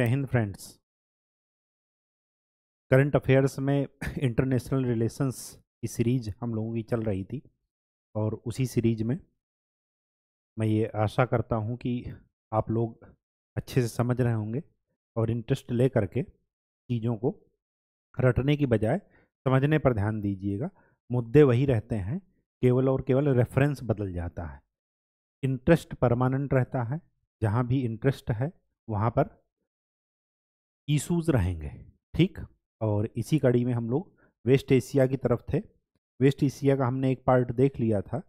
जय Hind friends? Current affairs में international relations की सीरीज़ हम लोगों की चल रही थी और उसी सीरीज़ में मैं ये आशा करता हूँ कि आप लोग अच्छे से समझ रहे होंगे और इंटरेस्ट ले करके चीज़ों को रटने की बजाय समझने पर ध्यान दीजिएगा। मुद्दे वही रहते हैं, केवल और केवल रेफरेंस बदल जाता है। इंटरेस्ट परमानेंट रहता है, जहाँ भी इंटरेस्ट है, वहाँ पर इशूज़ रहेंगे, ठीक? और इसी कड़ी में हम लोग वेस्ट एशिया की तरफ़ थे। वेस्ट एशिया का हमने एक पार्ट देख लिया था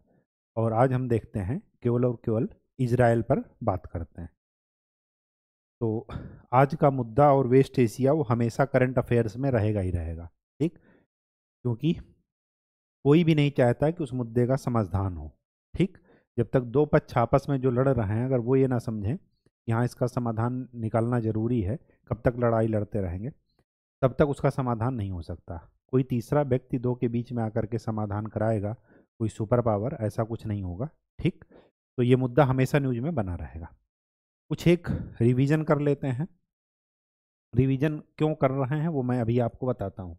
और आज हम देखते हैं केवल और केवल इसराइल पर बात करते हैं। तो आज का मुद्दा और वेस्ट एशिया वो हमेशा करंट अफेयर्स में रहेगा ही रहेगा, ठीक? क्योंकि कोई भी नहीं चाहता कि उस मुद्दे का समाधान हो, ठीक? जब तक दो पक्ष आपस में जो लड़ रहे हैं, अगर वो ये ना समझें यहाँ इसका समाधान निकालना ज़रूरी है, कब तक लड़ाई लड़ते रहेंगे, तब तक उसका समाधान नहीं हो सकता। कोई तीसरा व्यक्ति दो के बीच में आकर के समाधान कराएगा, कोई सुपर पावर, ऐसा कुछ नहीं होगा, ठीक? तो ये मुद्दा हमेशा न्यूज़ में बना रहेगा। कुछ एक रिवीजन कर लेते हैं। रिवीजन क्यों कर रहे हैं, वो मैं अभी आपको बताता हूँ।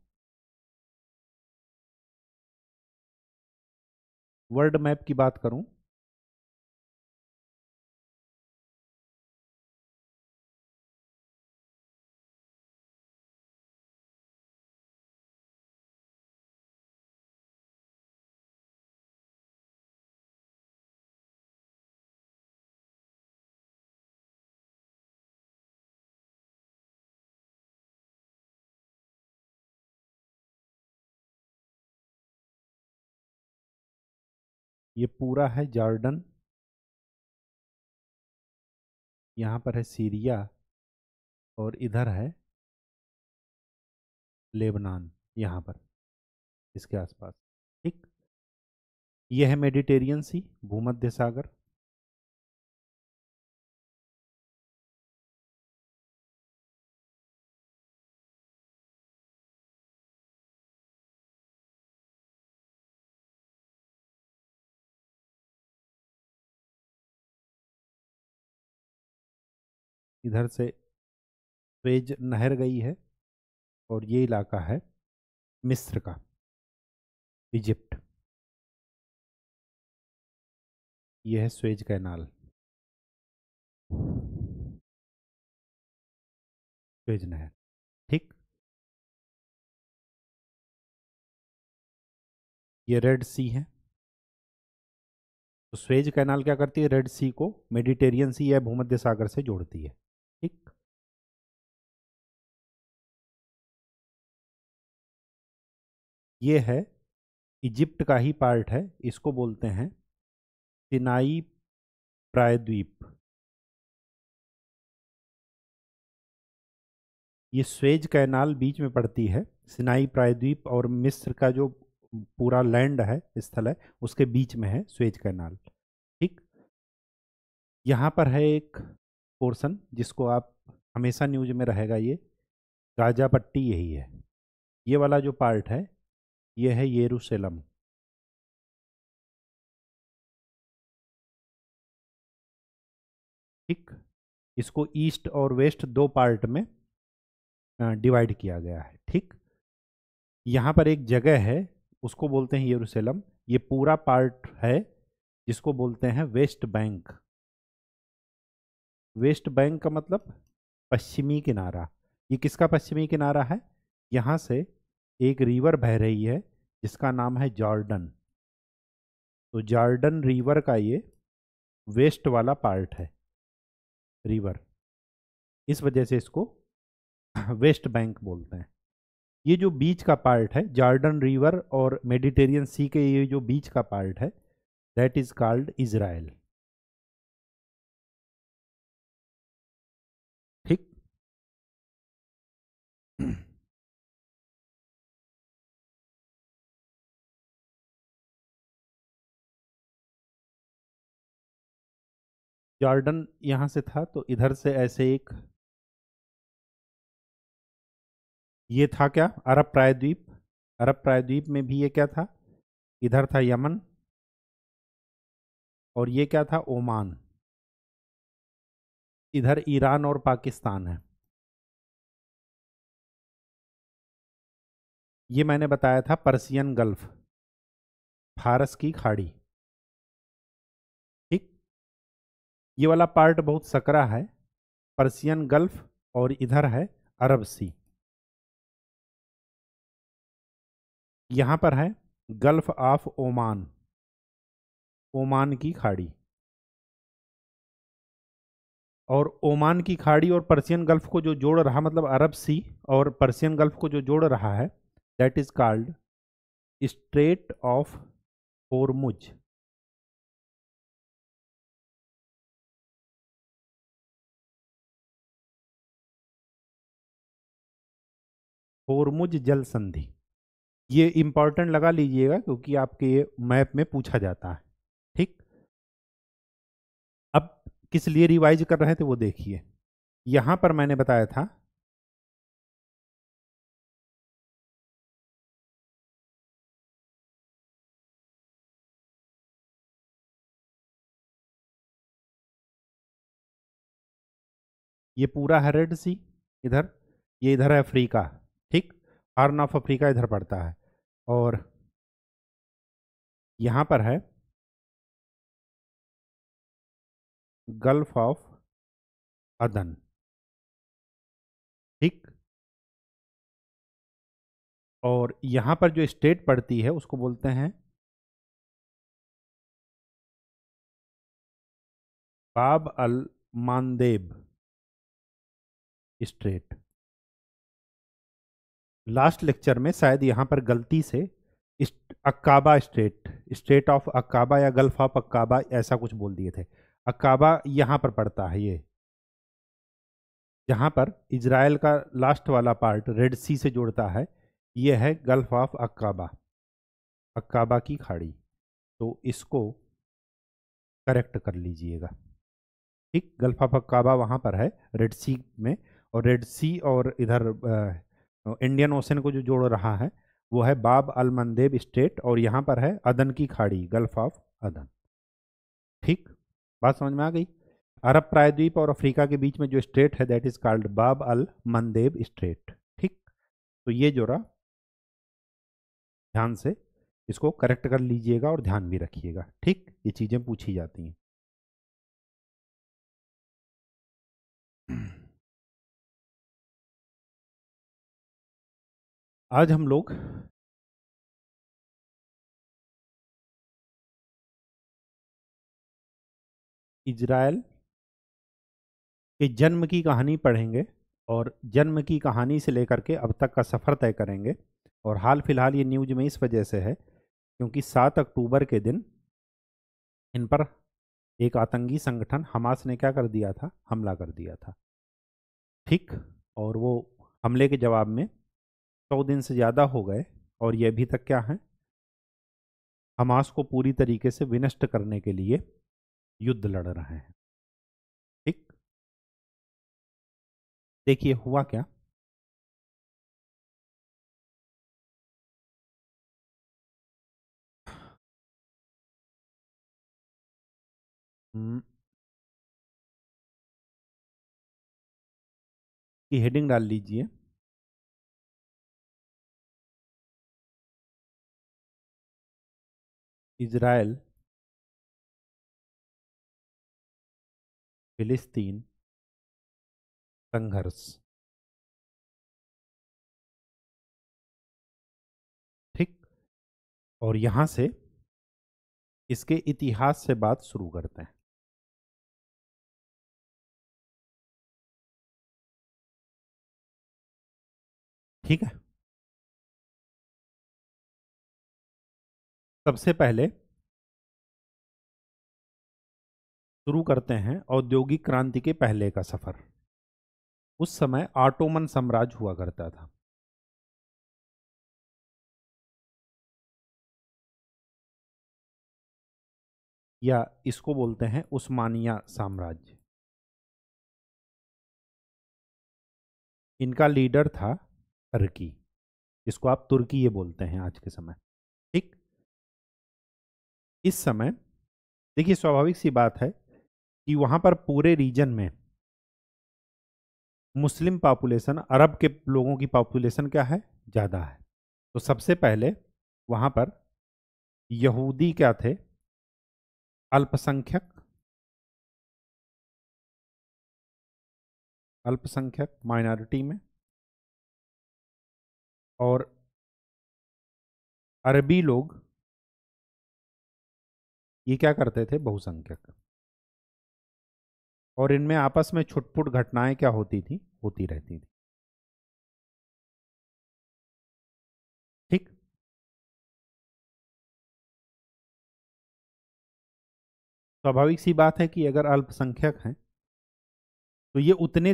वर्ल्ड मैप की बात करूँ ये पूरा है जॉर्डन। यहाँ पर है सीरिया और इधर है लेबनान, यहाँ पर, इसके आसपास। ठीक? यह है मेडिटेरियन सी, भूमध्य सागर। इधर से स्वेज नहर गई है और ये इलाका है मिस्र का, इजिप्ट। ये है स्वेज कैनाल। स्वेज नहर, ठीक? ये रेड सी है। तो स्वेज कैनाल क्या करती है? रेड सी को मेडिटेरियन सी या भूमध्य सागर से जोड़ती है। ठीक। ये है, इजिप्ट का ही पार्ट है, इसको बोलते हैं सिनाई प्रायद्वीप। ये स्वेज कैनाल बीच में पड़ती है, सिनाई प्रायद्वीप और मिस्र का जो पूरा लैंड है, स्थल है, उसके बीच में है स्वेज कैनाल। ठीक। यहाँ पर है एक पोर्शन जिसको आप हमेशा न्यूज़ में रहेगा ये, गाजा पट्टी यही है। ये वाला जो पार्ट है, ये है येरूशलम। ठीक? इसको ईस्ट और वेस्ट दो पार्ट में डिवाइड किया गया है। ठीक? यहाँ पर एक जगह है, उसको बोलते हैं येरूशलम। ये पूरा पार्ट है, जिसको बोलते हैं वेस्ट बैंक। वेस्ट बैंक का मतलब पश्चिमी किनारा। ये किसका पश्चिमी किनारा है? यहाँ से एक रिवर बह रही है, जिसका नाम है जॉर्डन। तो जॉर्डन रिवर का ये वेस्ट वाला पार्ट है, रिवर। इस वजह से इसको वेस्ट बैंक बोलते हैं। ये जो बीच का पार्ट है, जॉर्डन रिवर और मेडिटेरियन सी के ये जो बीच का पार्ट है, that is called Israel. Jordan यहाँ से था तो इधर से ऐसे एक ये था क्या? अरब प्रायद्वीप। अरब प्रायद्वीप में भी ये क्या था? इधर था यमन। और ये क्या था? ओमान। इधर ईरान और पाकिस्तान है। ये मैंने बताया था पर्सियन गल्फ, फारस की खाड़ी। ठीक? ये वाला पार्ट बहुत सकरा है, पर्सियन गल्फ और इधर है अरब सी। यहाँ पर है गल्फ ऑफ़ ओमान ओमान की खाड़ी। और ओमान की खाड़ी और पर्सियन गल्फ को जो जोड़ रहा मतलब अरब सी और पर्सियन गल्फ को जो जोड़ रहा है that is called strait of Hormuz Hormuz जल संधि ये इंपॉर्टेंट लगा लीजिएगा क्योंकि आपके मैप में पूछा जाता है, ठीक? अब किस लिए रिवाइज कर रहे थे वो देखिए। यहाँ पर मैंने बताया था ये पूरा है रेड सी, इधर, ये इधर है अफ्रीका, ठीक? हार्न ऑफ़ अफ्रीका इधर पड़ता है, और यहाँ पर है गल्फ ऑफ़ अदन, ठीक? और यहाँ पर जो स्टेट पड़ती है, उसको बोलते हैं Bab al Mandeb strait last lecture में शायद यहाँ पर गलती से Aqaba state state of Aqaba या गल्फ ऑफ़ अक्काबा ऐसा कुछ बोल दिए थे। अक्काबा यहाँ पर पड़ता है ये। जहाँ पर इजराइल का लास्ट वाला पार्ट रेड सी से जोड़ता है, ये है गल्फ ऑफ़ अक्काबा। अक्काबा की खाड़ी। तो इसको करेक्ट कर लीजिएगा। ठीक गल्फ ऑफ़ अक्काबा वहाँ पर है रेड सी में और रेड सी और इधर इंडियन ओशन को जो जोड़ रहा है, वो है बाब अल मंदेब स्टेट और यहाँ पर है अदन की खाड़ी गल्फ ऑफ़ अदन ठीक? बात समझ में आ गई? अरब प्रायद्वीप और अफ्रीका के बीच में जो स्टेट है दैट इज़ कॉल्ड बाब अल मंदेब स्ट्रेट ठीक? तो ये जो रहा ध्यान से इसको करेक्ट कर लीजिएगा और ध्यान भी रखिएगा। ठीक? ये चीज़ें पूछी जाती हैं। आज हम लोग इजराइल के जन्म की कहानी पढ़ेंगे और जन्म की कहानी से लेकर के अब तक का सफ़र तय करेंगे। और हाल फ़िलहाल ये न्यूज़ में इस वजह से है क्योंकि सात अक्टूबर के दिन इन पर एक आतंकी संगठन हमास ने क्या कर दिया था? हमला कर दिया था। ठीक? और वो हमले के जवाब में सौ दिन से ज़्यादा हो गए और ये अभी तक क्या है? हमास को पूरी तरीके से विनष्ट करने के लिए युद्ध लड़ रहे हैं। ठीक? देखिए, हुआ क्या? हम्म। की हेडिंग डाल लीजिए। इज़राइल, फिलिस्तीन, संघर्ष। ठीक? और यहाँ से इसके इतिहास से बात शुरू करते हैं। ठीक है? सबसे पहले शुरू करते हैं औद्योगिक क्रांति के पहले का सफ़र। उस समय ऑटोमन साम्राज्य हुआ करता था। या इसको बोलते हैं उस्मानिया साम्राज्य। इनका लीडर था टर्की जिसको आप तुर्की ये बोलते हैं आज के समय। इस समय देखिए, स्वाभाविक सी बात है कि वहाँ पर पूरे रीजन में मुस्लिम पॉपुलेशन, अरब के लोगों की पॉपुलेशन क्या है? ज़्यादा है। तो सबसे पहले वहाँ पर यहूदी क्या थे? अल्पसंख्यक अल्पसंख्यक माइनॉरिटी में और अरबी लोग ये क्या करते थे? बहुसंख्यक। और इनमें आपस में छुटपुट घटनाएँ क्या होती थी? होती रहती थी। ठीक। स्वाभाविक सी बात है कि अगर अल्पसंख्यक हैं तो ये उतने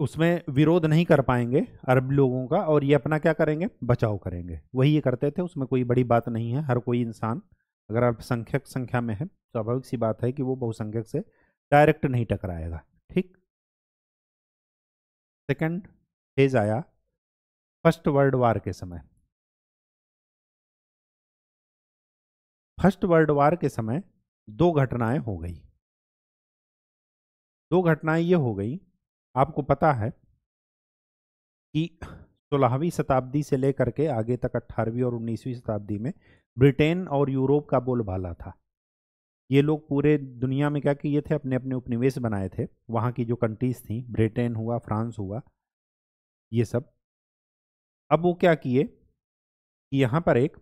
उसमें विरोध नहीं कर पाएँगे अरब लोगों का और ये अपना क्या करेंगे? बचाव करेंगे। वही ये करते थे, उसमें कोई बड़ी बात नहीं है, हर कोई इंसान अगर अल्पसंख्यक संख्या में है, स्वाभाविक सी बात है कि वो बहुसंख्यक से डायरेक्ट नहीं टकराएगा, ठीक? सेकंड फ़ेज़ आया, फ़र्स्ट वर्ल्ड वार के समय। फ़र्स्ट वर्ल्ड वार के समय दो घटनाएँ हो गई। दो घटनाएँ ये हो गई, आपको पता है कि सोलहवीं शताब्दी से लेकर के आगे तक अट्ठारहवीं और उन्नीसवीं शताब्दी में ब्रिटेन और यूरोप का बोलबाला था। ये लोग पूरे दुनिया में क्या किए थे? अपने अपने उपनिवेश बनाए थे। वहाँ की जो कंट्रीज़ थी, ब्रिटेन हुआ, फ्रांस हुआ, ये सब। अब वो क्या किए? कि यहाँ पर एक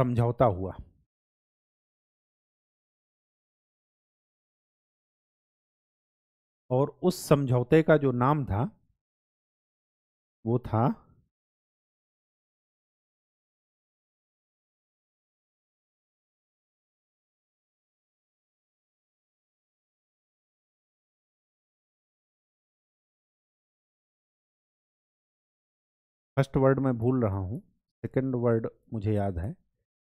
समझौता हुआ। और उस समझौते का जो नाम था, वो था फ़र्स्ट वर्ड मैं भूल रहा हूँ, सेकंड वर्ड मुझे याद है,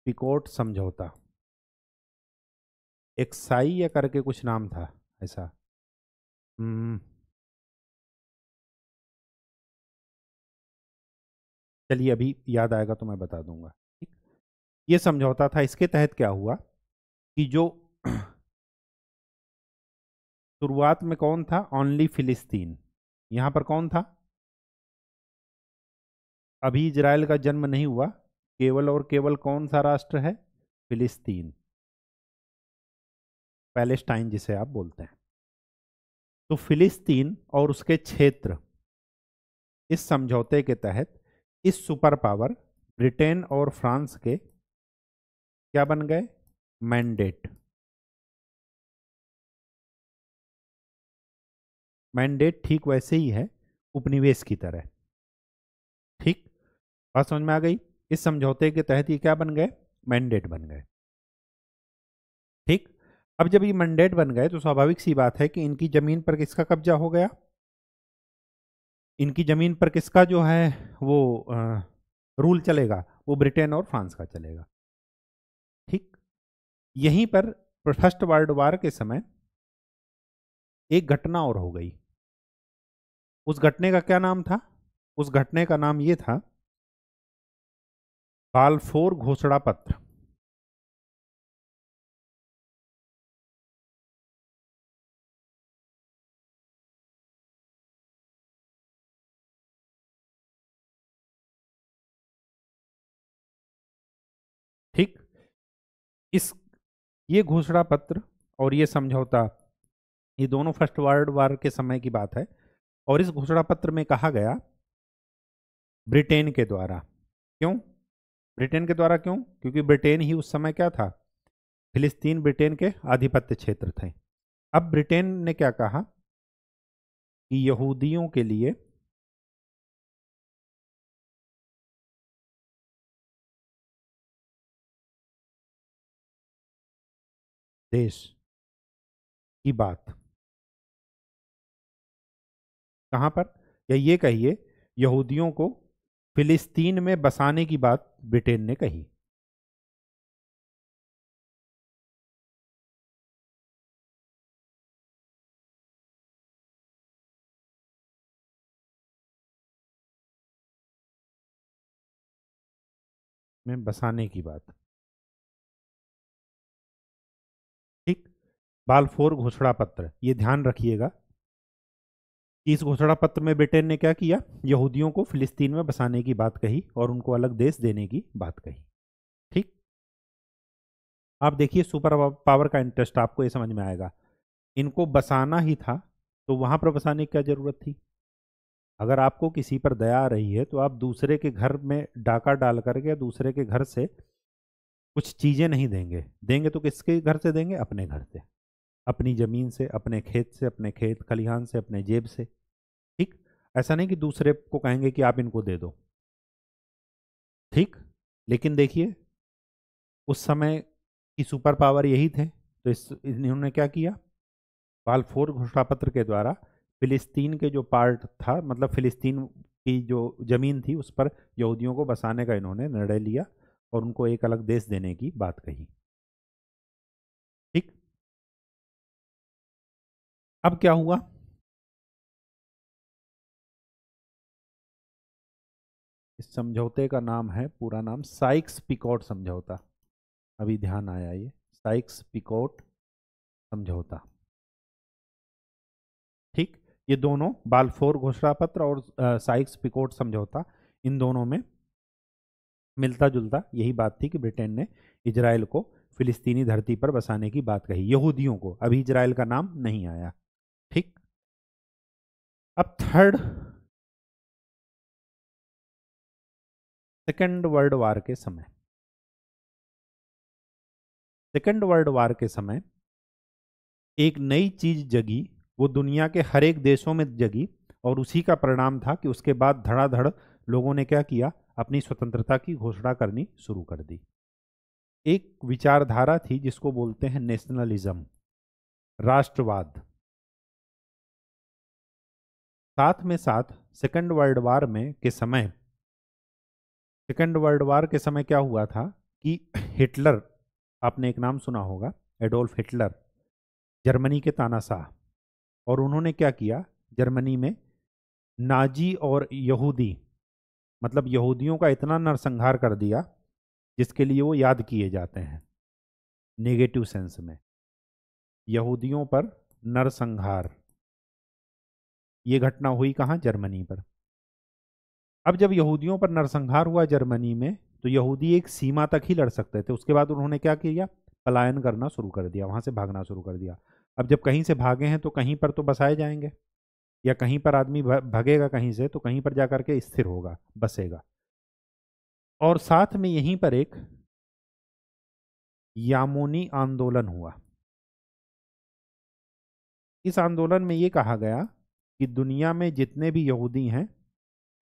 पिकोट समझौता। एक्साई या करके कुछ नाम था, ऐसा। हम्म चलिए, अभी याद आएगा तो मैं बता दूँगा, ठीक? ये समझौता था, इसके तहत क्या हुआ कि जो शुरुआत में कौन था? ओनली फिलिस्तीन। यहाँ पर कौन था? अभी इजराइल का जन्म नहीं हुआ। केवल और केवल कौन सा राष्ट्र है? फिलिस्तीन। पैलेस्टाइन जिसे आप बोलते हैं। तो फिलिस्तीन और उसके क्षेत्र इस समझौते के तहत इस सुपर पावर ब्रिटेन और फ्रांस के क्या बन गए? मैंडेट। मैंडेट ठीक वैसे ही है, उपनिवेश की तरह। ठीक? बात समझ में आ गई? इस समझौते के तहत ये क्या बन गए? मैंडेट बन गए। अब जब ये मंडेट बन गए तो स्वाभाविक सी बात है कि इनकी ज़मीन पर किसका कब्जा हो गया? इनकी ज़मीन पर किसका जो है वो आ, रूल चलेगा? वो ब्रिटेन और फ्रांस का चलेगा। ठीक? यहीं पर फ़र्स्ट वर्ल्ड वार के समय एक घटना और हो गई। उस घटने का क्या नाम था? उस घटने का नाम ये था बालफोर घोषणा पत्र। इस, ये घोषणा पत्र और ये समझौता, ये दोनों फ़र्स्ट वर्ल्ड वार के समय की बात है और इस घोषणा पत्र में कहा गया ब्रिटेन के द्वारा। क्यों? ब्रिटेन के द्वारा क्यों? क्योंकि ब्रिटेन ही उस समय क्या था? फिलिस्तीन ब्रिटेन के आधिपत्य क्षेत्र थे। अब ब्रिटेन ने क्या कहा? कि यहूदियों के लिए देश की बात। कहाँ पर? या ये कहिए, यहूदियों को फिलिस्तीन में बसाने की बात ब्रिटेन ने कही। में बसाने की बात। बालफोर घोषणा पत्र। ये ध्यान रखिएगा। इस घोषणा पत्र में ब्रिटेन ने क्या किया? यहूदियों को फिलिस्तीन में बसाने की बात कही और उनको अलग देश देने की बात कही। ठीक? आप देखिए, सुपर पावर का इंटरेस्ट आपको ये समझ में आएगा। इनको बसाना ही था तो वहाँ पर बसाने की क्या ज़रूरत थी? अगर आपको किसी पर दया आ रही है तो आप दूसरे के घर में डाका डाल करके दूसरे के घर से कुछ चीज़ें नहीं देंगे। देंगे तो किसके घर से देंगे? अपने घर से। अपनी ज़मीन से, अपने खेत से, अपने खेत खलिहान से, अपने जेब से। ठीक? ऐसा नहीं कि दूसरे को कहेंगे कि आप इनको दे दो। ठीक? लेकिन देखिए, उस समय की सुपर पावर यही थे तो इस, इन्होंने क्या किया? बालफोर घोषणा पत्र के द्वारा फिलिस्तीन के जो पार्ट था मतलब फिलिस्तीन की जो ज़मीन थी, उस पर यहूदियों को बसाने का इन्होंने निर्णय लिया और उनको एक अलग देश देने की बात कही। अब क्या हुआ? इस समझौते का नाम है, पूरा नाम साइक्स पिकॉट समझौता। अभी ध्यान आया ये, साइक्स पिकॉट समझौता। ठीक, ये दोनों बालफोर घोषणा पत्र और साइक्स पिकोट समझौता, इन दोनों में मिलता जुलता यही बात थी कि ब्रिटेन ने इजराइल को फिलिस्तीनी धरती पर बसाने की बात कही, यहूदियों को। अभी इजराइल का नाम नहीं आया। ठीक? अब थर्ड सेकेंड वर्ल्ड वार के समय। सेकेंड वर्ल्ड वार के समय एक नई चीज़ जगी, वो दुनिया के हर एक देशों में जगी और उसी का परिणाम था कि उसके बाद धड़ाधड़ लोगों ने क्या किया? अपनी स्वतंत्रता की घोषणा करनी शुरू कर दी। एक विचारधारा थी जिसको बोलते हैं नेशनलिज्म राष्ट्रवाद। साथ में साथ सेकेंड वर्ल्ड वार में के समय सेकेंड वर्ल्ड वार के समय क्या हुआ था कि हिटलर, आपने एक नाम सुना होगा, एडोल्फ हिटलर, जर्मनी के तानाशाह, और उन्होंने क्या किया, जर्मनी में नाजी और यहूदी मतलब यहूदियों का इतना नरसंहार कर दिया, जिसके लिए वो याद किए जाते हैं नेगेटिव सेंस में। यहूदियों पर नरसंहार। ये घटना हुई कहाँ? जर्मनी पर। अब जब यहूदियों पर नरसंहार हुआ जर्मनी में तो यहूदी एक सीमा तक ही लड़ सकते थे। उसके बाद उन्होंने क्या किया? पलायन करना शुरू कर दिया, वहाँ से भागना शुरू कर दिया। अब जब कहीं से भागे हैं तो कहीं पर तो बसाए जाएँगे, या कहीं पर आदमी भगेगा कहीं से तो कहीं पर जाकर के स्थिर होगा, बसेगा। और साथ में यहीं पर एक यामोनी आंदोलन हुआ। इस आंदोलन में ये कहा गया कि दुनिया में जितने भी यहूदी हैं,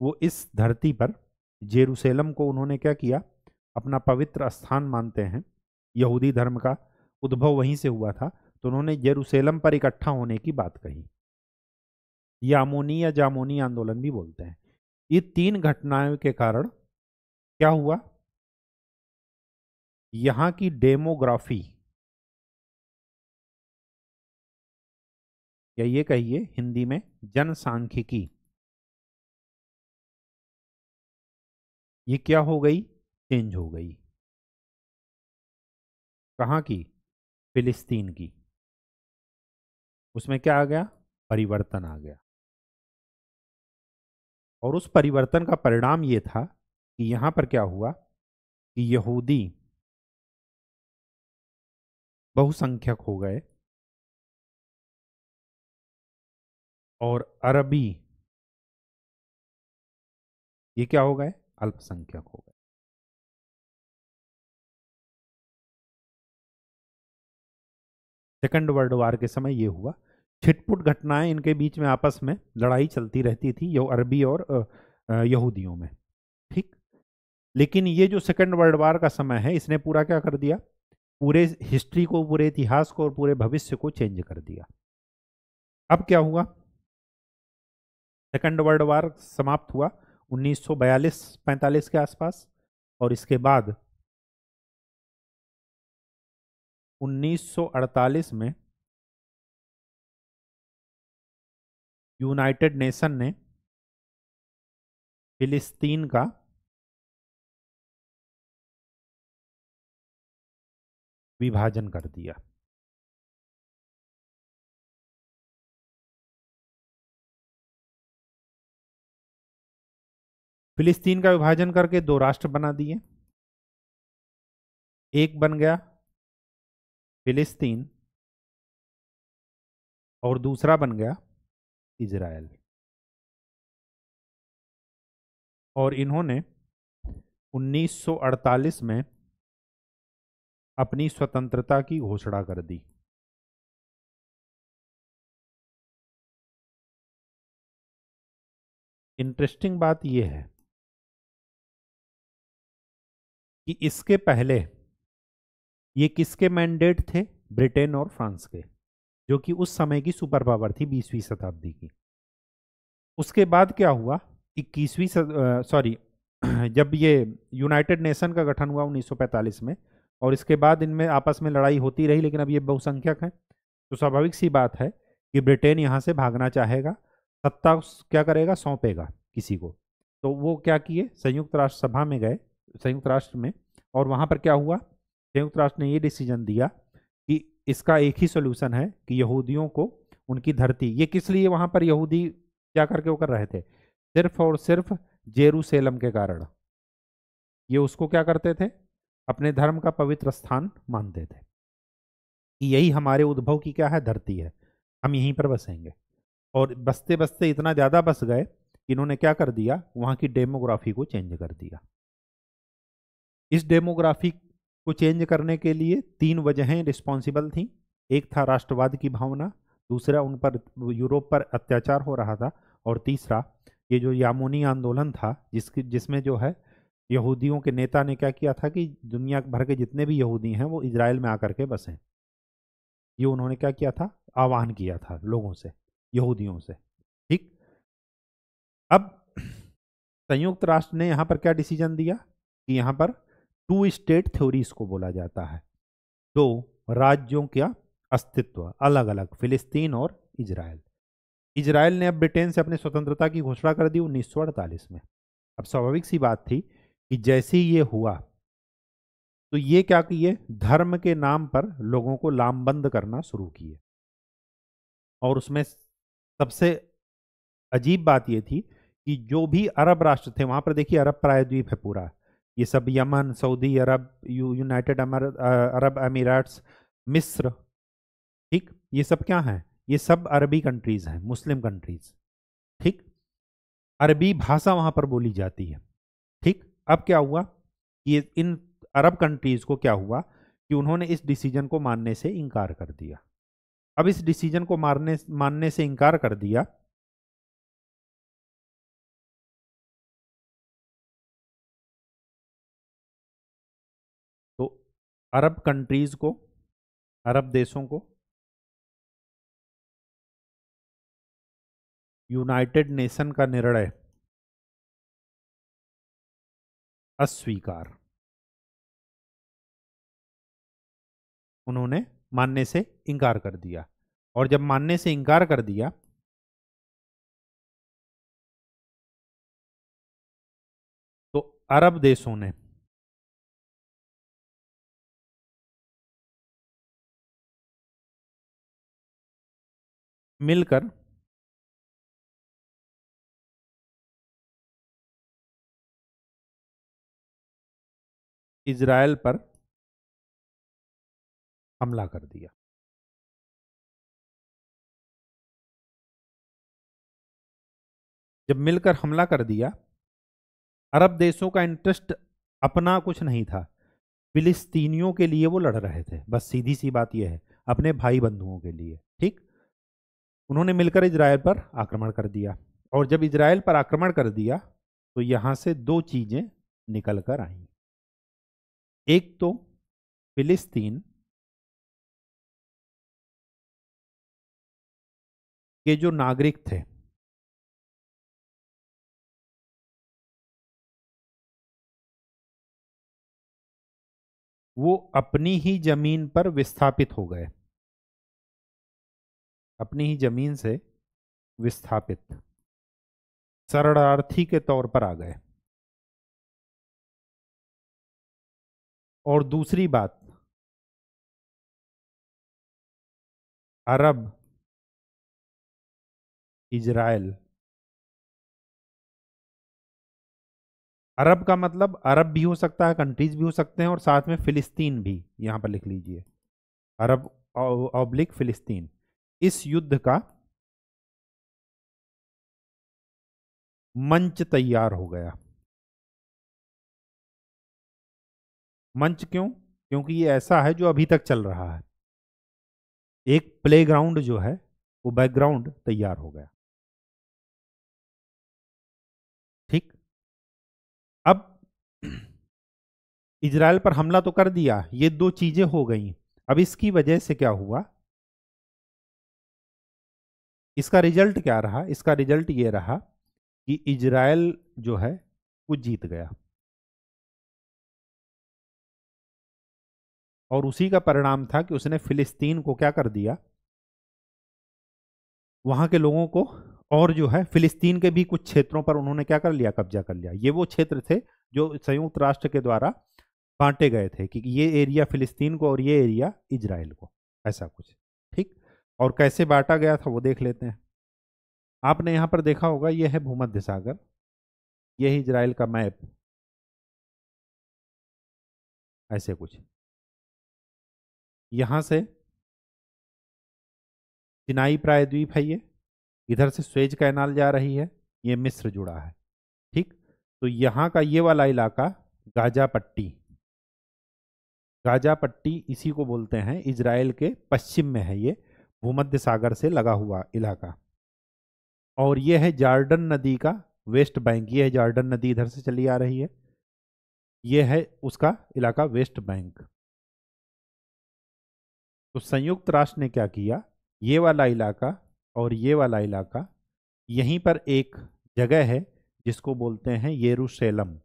वो इस धरती पर, जेरूसलम को उन्होंने क्या किया? अपना पवित्र स्थान मानते हैं, यहूदी धर्म का उद्भव वहीं से हुआ था तो उन्होंने जेरूसलम पर इकट्ठा होने की बात कही। यामोनी या जामोनी आंदोलन भी बोलते हैं। ये तीन घटनाओं के कारण क्या हुआ? यहाँ की डेमोग्राफी या ये कहिए, हिंदी में जनसांख्यिकी। ये क्या हो गई? चेंज हो गई। कहाँ की? फिलिस्तीन की। उसमें क्या आ गया? परिवर्तन आ गया। और उस परिवर्तन का परिणाम ये था कि यहाँ पर क्या हुआ? कि यहूदी बहुसंख्यक हो गए। और अरबी। ये क्या हो गए? अल्पसंख्यक हो गए। सेकंड वर्ल्ड वार के समय ये हुआ। छिटपुट घटनाएँ इनके बीच में आपस में लड़ाई चलती रहती थी यो अरबी और यहूदियों में। ठीक? लेकिन ये जो सेकंड वर्ल्ड वार का समय है, इसने पूरा क्या कर दिया? पूरे हिस्ट्री को, पूरे इतिहास को और पूरे भविष्य को चेंज कर दिया। अब क्या हुआ? सेकंड वर्ल्ड वार समाप्त हुआ 1942-45 के आसपास, और इसके बाद 1948 में यूनाइटेड नेशन ने फिलिस्तीन का विभाजन कर दिया। फिलिस्तीन का विभाजन करके दो राष्ट्र बना दिए। एक बन गया फिलिस्तीन और दूसरा बन गया इज़राइल। और इन्होंने 1948 में अपनी स्वतंत्रता की घोषणा कर दी। इंटरेस्टिंग बात यह है कि इसके पहले, ये किसके मैंडेट थे? ब्रिटेन और फ्रांस के, जो कि उस समय की सुपर पावर थी बीसवीं शताब्दी की। उसके बाद क्या हुआ? इक्कीसवीं सॉरी जब ये यूनाइटेड नेशन का गठन हुआ 1945 में, और इसके बाद इनमें आपस में लड़ाई होती रही, लेकिन अब ये बहुसंख्यक हैं तो स्वाभाविक सी बात है कि ब्रिटेन यहाँ से भागना चाहेगा, सत्ता क्या करेगा? सौंपेगा किसी को। तो वो क्या किए? संयुक्त राष्ट्र सभा में गए संयुक्त राष्ट्र में। और वहाँ पर क्या हुआ? संयुक्त राष्ट्र ने ये डिसीज़न दिया कि इसका एक ही सोल्यूशन है कि यहूदियों को उनकी धरती, ये किस लिए वहाँ पर यहूदी क्या करके वो कर रहे थे? सिर्फ़ और सिर्फ़ जेरूसेलम के कारण। ये उसको क्या करते थे? अपने धर्म का पवित्र स्थान मानते थे। कि यही हमारे उद्भव की क्या है? धरती है। हम यहीं पर बसेंगे। और बसते बसते इतना ज़्यादा बस गए इन्होंने क्या कर दिया? वहाँ की डेमोग्राफी को चेंज कर दिया। इस डेमोग्राफी को चेंज करने के लिए तीन वजहें रिस्पॉन्सिबल थी। एक था राष्ट्रवाद की भावना, दूसरा उन पर, यूरोप पर अत्याचार हो रहा था और तीसरा ये जो यामोनी आंदोलन था, जिसकी, जिसमें जो है यहूदियों के नेता ने क्या किया था कि दुनिया भर के जितने भी यहूदी हैं वो इसराइल में आकर के बसें। ये उन्होंने क्या किया था? आह्वान किया था लोगों से, यहूदियों से। ठीक? अब संयुक्त राष्ट्र ने यहाँ पर क्या डिसीज़न दिया कि यहाँ पर टू स्टेट थ्योरी इसको बोला जाता है। दो, राज्यों का अस्तित्व अलग अलग फिलिस्तीन और इजराइल। इजराइल ने अब ब्रिटेन से अपनी स्वतंत्रता की घोषणा कर दी 1948 में। अब स्वाभाविक सी बात थी कि जैसे ही ये हुआ तो ये क्या किए? धर्म के नाम पर लोगों को लामबंद करना शुरू किए। और उसमें सबसे अजीब बात ये थी कि जो भी अरब राष्ट्र थे, वहाँ पर देखिए अरब प्रायद्वीप है पूरा। ये सब Yemen, Saudi Arab, U, United Arab Emirates, मिस्र, ठीक? ये सब क्या है? ये सब अरबी कंट्रीज़ हैं, मुस्लिम कंट्रीज़ ठीक? अरबी भाषा वहाँ पर बोली जाती है, ठीक? अब क्या हुआ ये, इन अरब कंट्रीज़ को क्या हुआ कि उन्होंने इस डिसीज़न को मानने से इनकार कर दिया। अब इस डिसीज़न को मारने, मानने से इनकार कर दिया अरब कंट्रीज़ को, अरब देशों को यूनाइटेड नेशन का निर्णय अस्वीकार। उन्होंने मानने से इनकार कर दिया। और जब मानने से इनकार कर दिया तो अरब देशों ने मिलकर इज़राइल पर हमला कर दिया। जब मिलकर हमला कर दिया, अरब देशों का इंटरेस्ट अपना कुछ नहीं था। फिलिस्तीनियों के लिए वो लड़ रहे थे। बस सीधी सी बात यह है, अपने भाई बंधुओं के लिए, ठीक? उन्होंने मिलकर इसराइल पर आक्रमण कर दिया। और जब इसराइल पर आक्रमण कर दिया तो यहाँ से दो चीज़ें निकल कर आई। एक तो फिलिस्तीन के जो नागरिक थे, वो अपनी ही ज़मीन पर विस्थापित हो गए। अपनी ही ज़मीन से विस्थापित। शरणार्थी के तौर पर आ गए। और दूसरी बात। अरब। इजराइल। अरब का मतलब अरब भी हो सकता है, कंट्रीज़ भी हो सकते हैं और साथ में फिलिस्तीन भी, यहाँ पर लिख लीजिए। अरब ऑब्लिक फिलिस्तीन। इस युद्ध का मंच तैयार हो गया। मंच क्यों? क्योंकि ये ऐसा है जो अभी तक चल रहा है। एक प्लेग्राउंड जो है, वो बैकग्राउंड तैयार हो गया। ठीक? अब इजराइल पर हमला तो कर दिया, ये दो चीज़ें हो गई। अब इसकी वजह से क्या हुआ? इसका रिज़ल्ट क्या रहा? इसका रिज़ल्ट ये रहा कि इजराइल जो है, वो जीत गया। और उसी का परिणाम था कि उसने फिलिस्तीन को क्या कर दिया? वहाँ के लोगों को और जो है, फिलिस्तीन के भी कुछ क्षेत्रों पर उन्होंने क्या कर लिया? कब्जा कर लिया। ये वो क्षेत्र थे जो संयुक्त राष्ट्र के द्वारा बांटे गए थे कि ये एरिया फिलिस्तीन को और ये एरिया इजराइल को। ऐसा कुछ। और कैसे बांटा गया था वो देख लेते हैं। आपने यहाँ पर देखा होगा, ये है भूमध्य सागर। ये इजराइल का मैप। ऐसे कुछ। यहाँ से चिनाई प्रायद्वीप है ये। इधर से स्वेज कैनाल जा रही है। ये मिस्र जुड़ा है। ठीक? तो यहाँ का ये वाला इलाका गाजा पट्टी। गाजा पट्टी इसी को बोलते हैं। इजराइल के पश्चिम में है ये। भूमध्य सागर से लगा हुआ इलाका। और यह है जार्डन नदी का वेस्ट बैंक। ये है जार्डन नदी इधर से चली आ रही है। ये है उसका इलाका वेस्ट बैंक। तो संयुक्त राष्ट्र ने क्या किया? ये वाला इलाका और ये वाला इलाका यहीं पर एक जगह है जिसको बोलते हैं येरूशेलम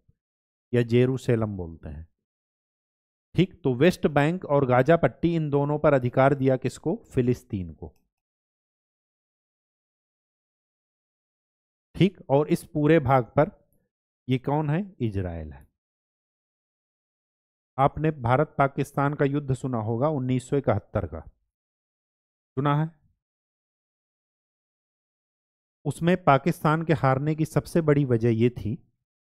या जेरूशेलम बोलते हैं। ठीक तो वेस्ट बैंक और गाजा पट्टी इन दोनों पर अधिकार दिया किसको? फिलिस्तीन को। ठीक, और इस पूरे भाग पर ये कौन है? इजराइल है। आपने भारत पाकिस्तान का युद्ध सुना होगा 1971 का। सुना है? उसमें पाकिस्तान के हारने की सबसे बड़ी वजह यह थी।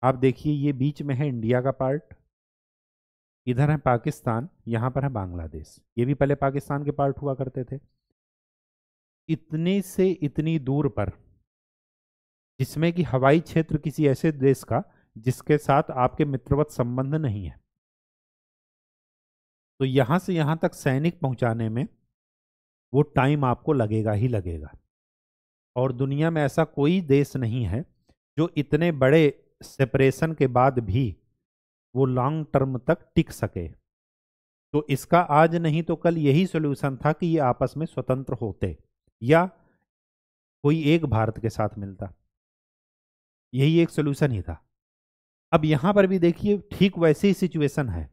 आप देखिए, ये बीच में है इंडिया का पार्ट। इधर है पाकिस्तान, यहाँ पर है बांग्लादेश। ये भी पहले पाकिस्तान के पार्ट हुआ करते थे। इतने से इतनी दूर पर, जिसमें कि हवाई क्षेत्र किसी ऐसे देश का, जिसके साथ आपके मित्रवत संबंध नहीं है। तो यहाँ से यहाँ तक सैनिक पहुँचाने में, वो टाइम आपको लगेगा ही लगेगा। और दुनिया में ऐसा कोई देश नहीं है, जो इतने बड़े सेपरेशन के बाद भी वो लॉन्ग टर्म तक टिक सके। तो इसका आज नहीं तो कल यही सोल्यूशन था कि ये आपस में स्वतंत्र होते, या कोई एक भारत के साथ मिलता। यही एक सोल्यूशन ही था। अब यहाँ पर भी देखिए, ठीक वैसे ही सिचुएशन है।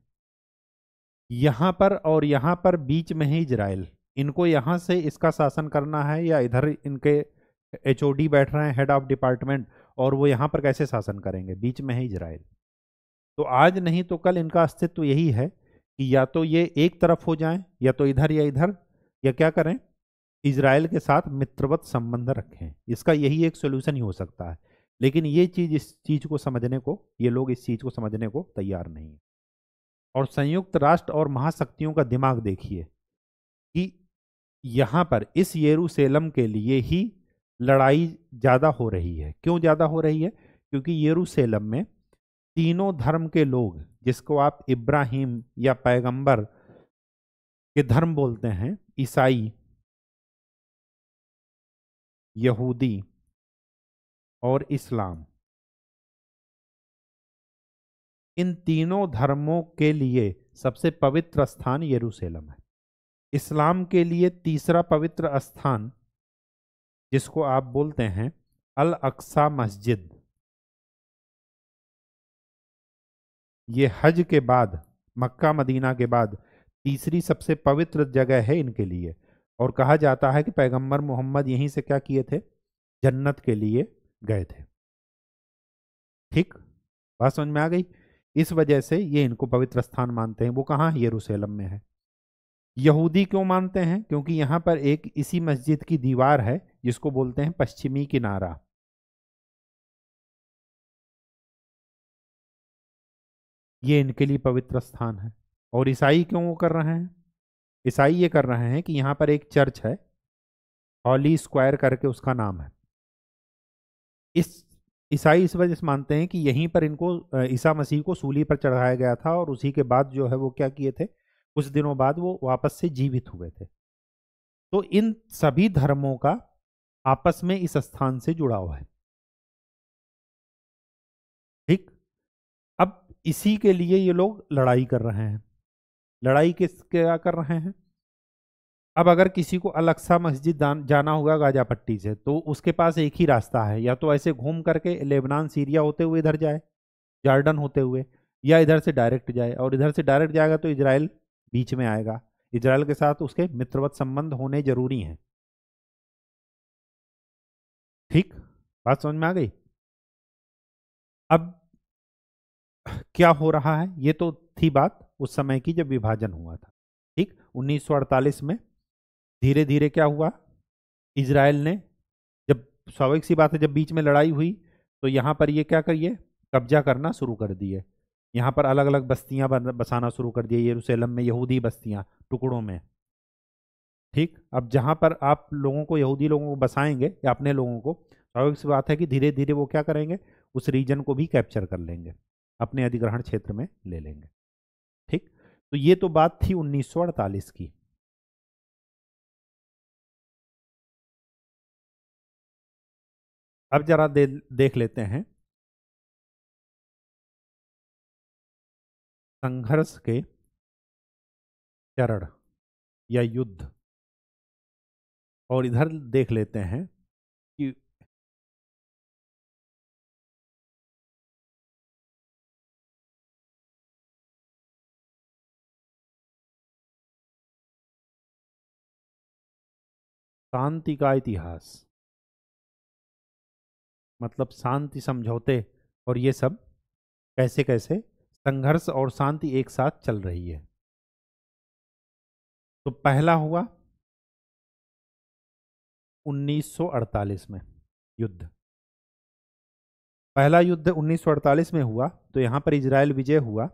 यहाँ पर और यहाँ पर बीच में है इजराइल। इनको यहाँ से इसका शासन करना है, या इधर इनके एचओडी बैठ रहे हैं हेड ऑफ़ डिपार्टमेंट और वो यहाँ पर कैसे शासन करेंगे? बीच में है इजराइल। तो आज नहीं तो कल इनका अस्तित्व यही है कि या तो ये एक तरफ़ हो जाएँ, या तो इधर या इधर, या क्या करें? इसराइल के साथ मित्रवत संबंध रखें। इसका यही एक सोल्यूशन ही हो सकता है। लेकिन ये चीज़ इस चीज़ को समझने को, ये लोग इस चीज़ को समझने को तैयार नहीं और संयुक्त राष्ट्र और महाशक्तियों का दिमाग देखिए कि यहाँ पर इस येरूशलेम के लिए ही लड़ाई ज़्यादा हो रही है। क्यों ज़्यादा हो रही है? क्योंकि येरूशलेम में तीनों धर्म के लोग, जिसको आप इब्राहिम या पैगंबर के धर्म बोलते हैं, ईसाई, यहूदी और इस्लाम। इन तीनों धर्मों के लिए सबसे पवित्र स्थान यरूशलेम है। इस्लाम के लिए तीसरा पवित्र स्थान, जिसको आप बोलते हैं अल अक्सा मस्जिद। ये हज के बाद, मक्का मदीना के बाद तीसरी सबसे पवित्र जगह है इनके लिए। और कहा जाता है कि पैगंबर मोहम्मद यहीं से क्या किए थे? जन्नत के लिए गए थे। ठीक? बात समझ में आ गई? इस वजह से ये इनको पवित्र स्थान मानते हैं। वो कहाँ यरूशलेम में है। यहूदी क्यों मानते हैं? क्योंकि यहाँ पर एक इसी मस्जिद की दीवार है, जिसको बोलते हैं पश्चिमी किनारा। ये इनके लिए पवित्र स्थान है। और ईसाई क्यों वो कर रहे हैं? ईसाई ये कर रहे हैं कि यहाँ पर एक चर्च है, हॉली स्क्वायर करके उसका नाम है। इस, ईसाई इस वजह से मानते हैं कि यहीं पर इनको ईसा मसीह को सूली पर चढ़ाया गया था और उसी के बाद जो है वो क्या किए थे? कुछ दिनों बाद वो वापस से जीवित हुए थे। तो इन सभी धर्मों का आपस में इस स्थान से जुड़ाव है। इसी के लिए ये लोग लड़ाई कर रहे हैं। लड़ाई किस, क्या कर रहे हैं? अब अगर किसी को अलक्सा मस्जिद जाना होगा गाजा पट्टी से तो उसके पास एक ही रास्ता है। या तो ऐसे घूम करके लेबनान, सीरिया होते हुए इधर जाए, जार्डन होते हुए, या इधर से डायरेक्ट जाए, और इधर से डायरेक्ट जाएगा तो इसराइल बीच में आएगा। इसराइल के साथ उसके मित्रवत संबंध होने ज़रूरी हैं। ठीक? बात समझ में आ गई? अब क्या हो रहा है? ये तो थी बात उस समय की जब विभाजन हुआ था। ठीक? 1948 में धीरे धीरे क्या हुआ? इसराइल ने जब स्वाभाविक सी बात है, जब बीच में लड़ाई हुई तो यहाँ पर ये क्या करिए? कब्जा करना शुरू कर दिए। यहाँ पर अलग अलग बस्तियाँ बसाना शुरू कर दिए, यरूशलेम में यहूदी बस्तियाँ, टुकड़ों में। ठीक? अब जहाँ पर आप लोगों को, यहूदी लोगों को बसाएँगे, या अपने लोगों को, स्वाभाविक सी बात है कि धीरे धीरे वो क्या करेंगे? उस रीजन को भी कैप्चर कर लेंगे। अपने अधिग्रहण क्षेत्र में ले लेंगे। ठीक? तो ये तो बात थी 1948 की। अब जरा दे, देख लेते हैं। संघर्ष के चरण या युद्ध। और इधर देख लेते हैं। शांति का इतिहास। मतलब शांति समझौते और ये सब कैसे कैसे संघर्ष और शांति एक साथ चल रही है। तो पहला हुआ 1948 में युद्ध। पहला युद्ध 1948 में हुआ तो यहाँ पर इजराइल विजय हुआ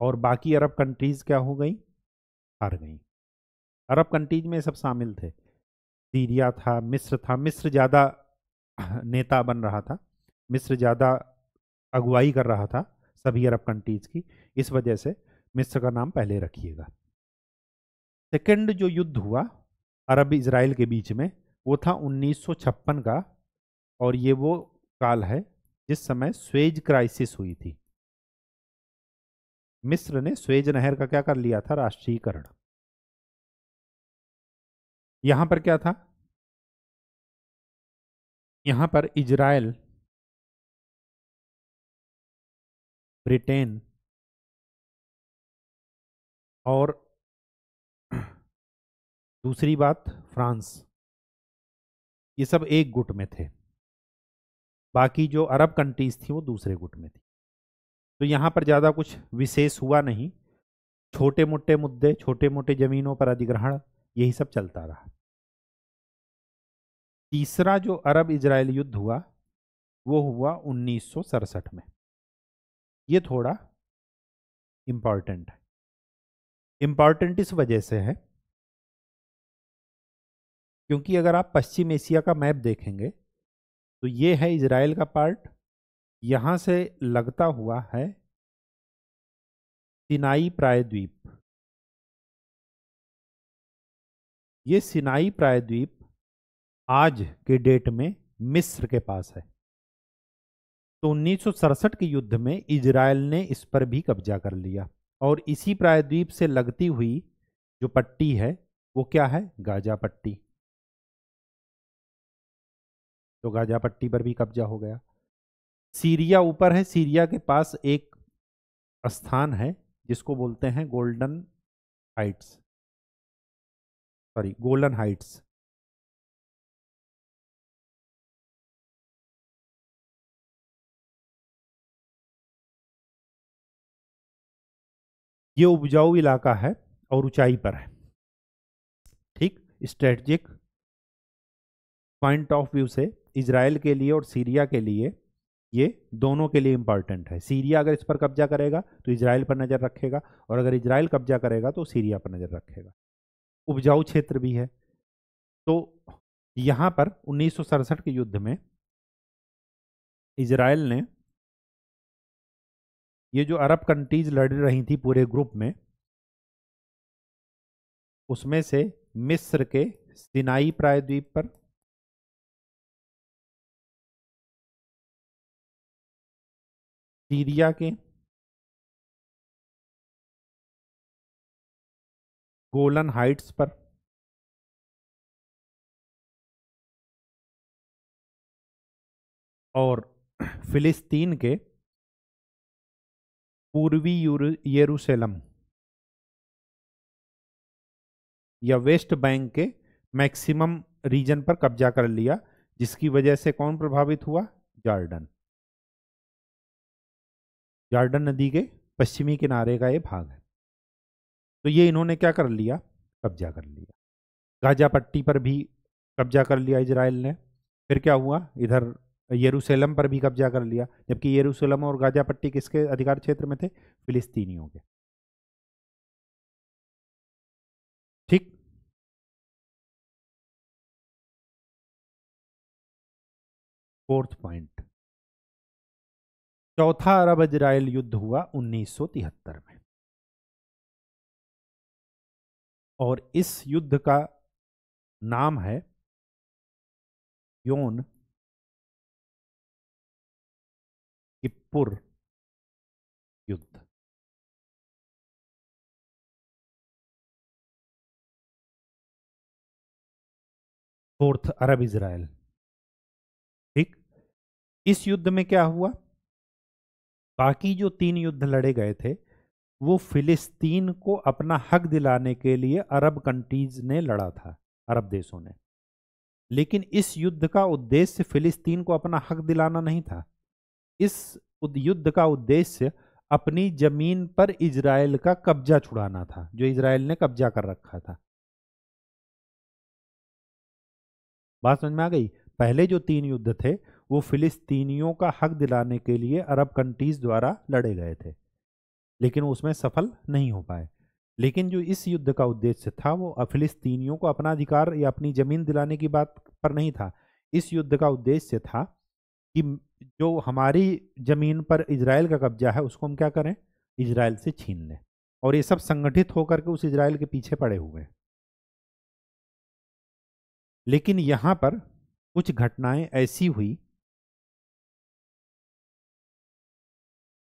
और बाकी अरब कंट्रीज़ क्या हो गई? हार गई। अरब कंट्रीज़ में सब शामिल थे। सीरिया था, मिस्र था। मिस्र ज़्यादा नेता बन रहा था, मिस्र ज़्यादा अगुवाई कर रहा था सभी अरब कंट्रीज़ की, इस वजह से मिस्र का नाम पहले रखिएगा। सेकेंड जो युद्ध हुआ अरब इसराइल के बीच में, वो था 1956 का, और ये वो काल है जिस समय स्वेज क्राइसिस हुई थी। मिस्र ने स्वेज नहर का क्या कर लिया था? राष्ट्रीयकरण। यहाँ पर क्या था? यहाँ पर इजराइल। ब्रिटेन। और दूसरी बात, फ्रांस। ये सब एक गुट में थे। बाकी जो अरब कंट्रीज़ थी, वो दूसरे गुट में थी। तो यहाँ पर ज़्यादा कुछ विशेष हुआ नहीं। छोटे मोटे मुद्दे छोटे मोटे ज़मीनों पर अधिग्रहण, यही सब चलता रहा। तीसरा जो अरब इजराइल युद्ध हुआ, वो हुआ उन्नीस सौ सड़सठ में। ये थोड़ा इंपॉर्टेंट है। इंपॉर्टेंट इस वजह से है क्योंकि अगर आप पश्चिम एशिया का मैप देखेंगे तो ये है इजराइल का पार्ट यहाँ से लगता हुआ है सिनाई प्रायद्वीप। ये सिनाई प्रायद्वीप आज के डेट में मिस्र के पास है। तो उन्नीस सौ सड़सठ के युद्ध में इजराइल ने इस पर भी कब्जा कर लिया और इसी प्रायद्वीप से लगती हुई जो पट्टी है, वो क्या है? गाजा पट्टी। तो गाजा पट्टी पर भी कब्जा हो गया। सीरिया ऊपर है, सीरिया के पास एक स्थान है, जिसको बोलते हैं golden heights. Sorry, golden heights. ये उपजाऊ इलाका है और ऊंचाई पर है। ठीक? स्ट्रेटजिक पॉइंट ऑफ़ व्यू से इसराइल के लिए और सीरिया के लिए ये दोनों के लिए इंपॉर्टेंट है। सीरिया अगर इस पर कब्जा करेगा तो इसराइल पर नज़र रखेगा और अगर इसराइल कब्जा करेगा तो सीरिया पर नज़र रखेगा। उपजाऊ क्षेत्र भी है। तो यहाँ पर उन्नीस सौ सड़सठ के युद्ध में इसराइल ने ये जो अरब कंट्रीज़ लड़ रही थी पूरे ग्रुप में, उसमें से मिस्र के सिनाई प्रायद्वीप पर सीरिया के गोलन हाइट्स पर और फिलिस्तीन के पूर्वी यरूशलेम। या वेस्ट बैंक के मैक्सिमम रीजन पर कब्जा कर लिया, जिसकी वजह से कौन प्रभावित हुआ? जॉर्डन। जॉर्डन नदी के पश्चिमी किनारे का ये भाग है। तो ये इन्होंने क्या कर लिया? कब्जा कर लिया। गाजा पट्टी पर भी कब्जा कर लिया इसराइल ने। फिर क्या हुआ? इधर यरूशलेम पर भी कब्जा कर लिया, जबकि यरूशलेम और गाजा पट्टी किसके अधिकार क्षेत्र में थे? फिलिस्तीनियों के। ठीक? Fourth point. चौथा अरब इजराइल युद्ध हुआ 1973 में। और इस युद्ध का नाम है योन किपुर युद्ध फोर्थ अरब इजराइल ठीक? इस युद्ध में क्या हुआ? बाकी जो तीन युद्ध लड़े गए थे, वो फिलिस्तीन को अपना हक दिलाने के लिए अरब कंट्रीज़ ने लड़ा था, अरब देशों ने। लेकिन इस युद्ध का उद्देश्य फिलिस्तीन को अपना हक दिलाना नहीं था। इस युद्ध का उद्देश्य अपनी ज़मीन पर इजराइल का कब्जा छुड़ाना था, जो इजराइल ने कब्जा कर रखा था। बात समझ में आ गई? पहले जो तीन युद्ध थे, वो फिलिस्तीनियों का हक दिलाने के लिए अरब कंट्रीज़ द्वारा लड़े गए थे, लेकिन उसमें सफल नहीं हो पाए। लेकिन जो इस युद्ध का उद्देश्य था, वो फिलिस्तीनियों को अपना अधिकार या अपनी ज़मीन दिलाने की बात पर नहीं था। इस युद्ध का उद्देश्य था कि जो हमारी ज़मीन पर इसराइल का कब्जा है, उसको हम क्या करें? इजराइल से छीन लें। और ये सब संगठित होकर के उस इसराइल के पीछे पड़े हुए हैं। लेकिन यहाँ पर कुछ घटनाएँ ऐसी हुई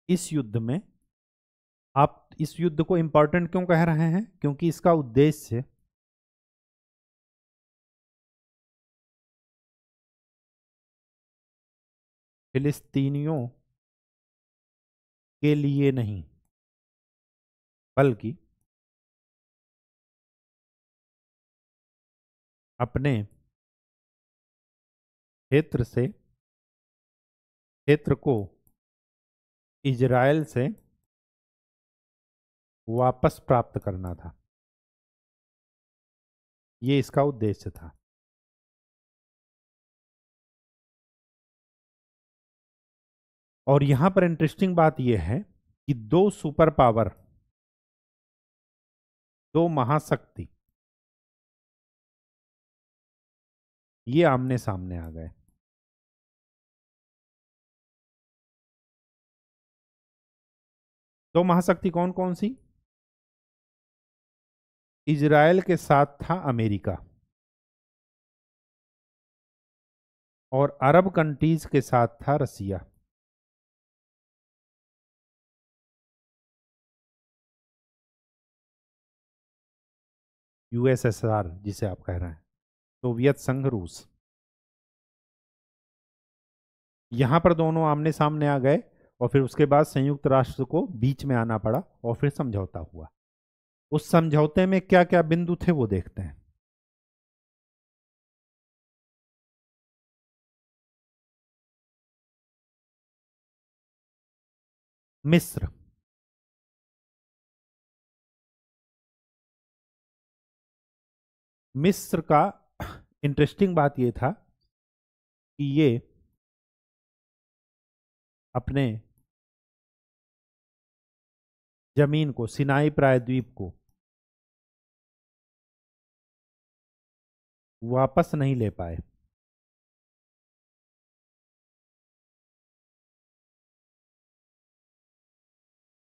इस युद्ध में। आप इस युद्ध को इंपॉर्टेंट क्यों कह रहे हैं? क्योंकि इसका उद्देश्य फिलिस्तीनियों के लिए नहीं, बल्कि अपने क्षेत्र से, क्षेत्र को इजराइल से वापस प्राप्त करना था। ये इसका उद्देश्य था। और यहाँ पर इंटरेस्टिंग बात यह है कि दो सुपर पावर दो महाशक्ति, ये आमने सामने आ गए। दो महाशक्ति कौन कौन सी? इजराइल के साथ था अमेरिका। और अरब कंट्रीज़ के साथ था रसिया। यूएसएसआर जिसे आप कह रहे हैं, सोवियत संघ रूस। यहाँ पर दोनों आमने सामने आ गए और फिर उसके बाद संयुक्त राष्ट्र को बीच में आना पड़ा और फिर समझौता हुआ। उस समझौते में क्या क्या बिंदु थे वो देखते हैं। मिस्र। मिस्र का इंटरेस्टिंग बात यह था कि ये अपने ज़मीन को, सिनाई प्रायद्वीप को वापस नहीं ले पाए।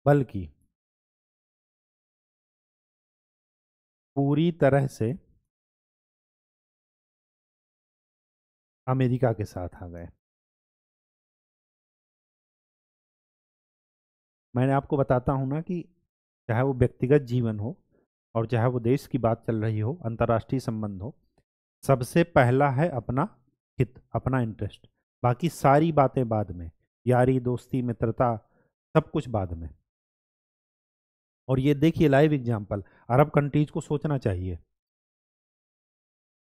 बल्कि पूरी तरह से अमेरिका के साथ आ गए। मैंने आपको बताता हूँ ना कि चाहे वो व्यक्तिगत जीवन हो और चाहे वो देश की बात चल रही हो, अंतर्राष्ट्रीय संबंध हो, सबसे पहला है अपना हित, अपना इंटरेस्ट बाकी सारी बातें बाद में, यारी, दोस्ती, मित्रता, सब कुछ बाद में। और ये देखिए लाइव एग्ज़ाम्पल अरब कंट्रीज़ को सोचना चाहिए।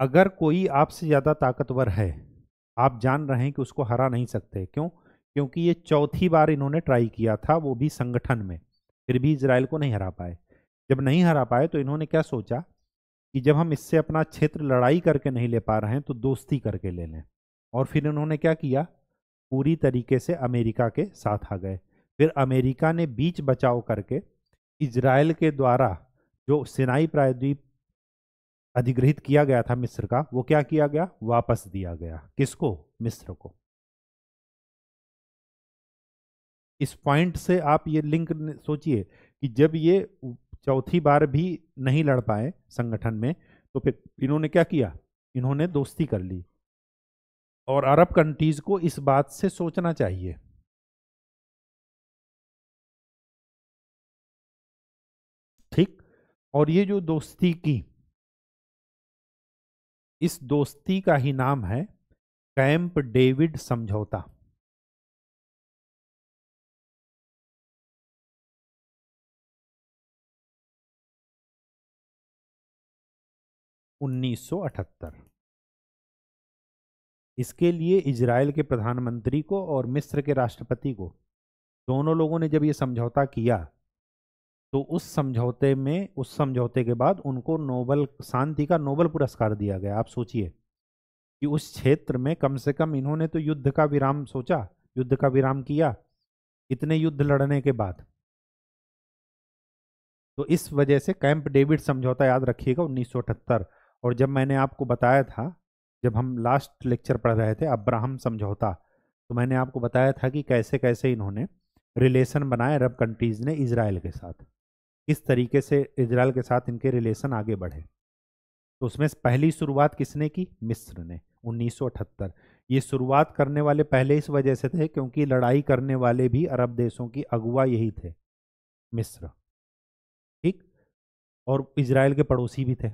अगर कोई आपसे ज़्यादा ताकतवर है, आप जान रहे हैं कि उसको हरा नहीं सकते। क्यों? क्योंकि ये चौथी बार इन्होंने ट्राई किया था, वो भी संगठन में, फिर भी इसराइल को नहीं हरा पाए। जब नहीं हरा पाए तो इन्होंने क्या सोचा कि जब हम इससे अपना क्षेत्र लड़ाई करके नहीं ले पा रहे हैं तो दोस्ती करके ले लें। और फिर इन्होंने क्या किया? पूरी तरीके से अमेरिका के साथ आ गए। फिर अमेरिका ने बीच बचाव करके इसराइल के द्वारा जो सिनाई प्रायद्वीप अधिग्रहित किया गया था मिस्र का, वो क्या किया गया? वापस दिया गया। किसको? मिस्र को। इस पॉइंट से आप ये लिंक सोचिए कि जब ये चौथी बार भी नहीं लड़ पाए संगठन में तो फिर इन्होंने क्या किया? इन्होंने दोस्ती कर ली। और अरब कंट्रीज़ को इस बात से सोचना चाहिए। ठीक? और ये जो दोस्ती की इस दोस्ती का ही नाम है कैंप डेविड समझौता। उन्नीस सौ अठहत्तर। इसके लिए इजराइल के प्रधानमंत्री को और मिस्र के राष्ट्रपति को, दोनों लोगों ने जब ये समझौता किया तो उस समझौते में, उस समझौते के बाद उनको नोबल, शांति का नोबल पुरस्कार दिया गया। आप सोचिए कि उस क्षेत्र में कम से कम इन्होंने तो युद्ध का विराम सोचा, युद्ध का विराम किया, इतने युद्ध लड़ने के बाद। तो इस वजह से कैंप डेविड समझौता याद रखिएगा उन्नीस सौ अठहत्तर, और जब मैंने आपको बताया था, जब हम लास्ट लेक्चर पढ़ रहे थे, अब्राहम समझौता तो मैंने आपको बताया था कि कैसे कैसे इन्होंने रिलेशन बनाए अरब कंट्रीज़ ने इसराइल के साथ। किस तरीके से इसराइल के साथ इनके रिलेशन आगे बढ़े। तो उसमें पहली शुरुआत किसने की? मिस्र ने 1978 ये शुरुआत करने वाले पहले इस वजह से थे क्योंकि लड़ाई करने वाले भी अरब देशों की अगुवा यही थे, मिस्र। ठीक? और इसराइल के पड़ोसी भी थे।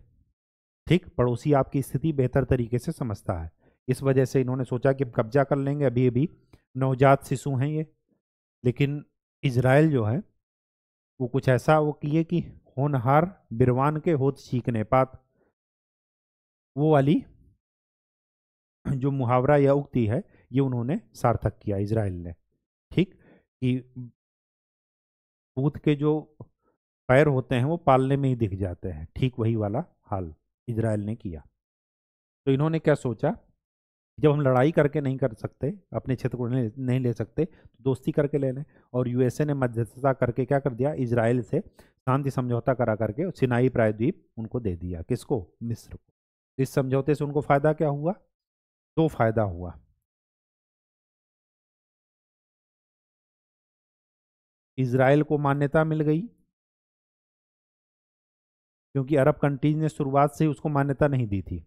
ठीक? पड़ोसी आपकी स्थिति बेहतर तरीके से समझता है। इस वजह से इन्होंने सोचा कि कब्जा कर लेंगे अभी अभी नवजात शिशु हैं ये। लेकिन इसराइल जो है वो कुछ ऐसा वो किए कि होनहार बिरवान के होत सीखने पात। वो वाली जो मुहावरा या उक्ति है, ये उन्होंने सार्थक किया इसराइल ने। ठीक? कि भूत के जो पैर होते हैं, वो पालने में ही दिख जाते हैं। ठीक वही वाला हाल इसराइल ने किया। तो इन्होंने क्या सोचा? जब हम लड़ाई करके नहीं कर सकते, अपने क्षेत्र को नहीं ले सकते तो दोस्ती करके ले लें। और यूएसए ने मध्यस्थता करके क्या कर दिया? इसराइल से शांति समझौता करा करके सिनाई प्रायद्वीप उनको दे दिया। किसको? मिस्र को। इस समझौते से उनको फ़ायदा क्या हुआ? दो फ़ायदा हुआ। इसराइल को मान्यता मिल गई। क्योंकि अरब कंट्रीज़ ने शुरुआत से ही उसको मान्यता नहीं दी थी।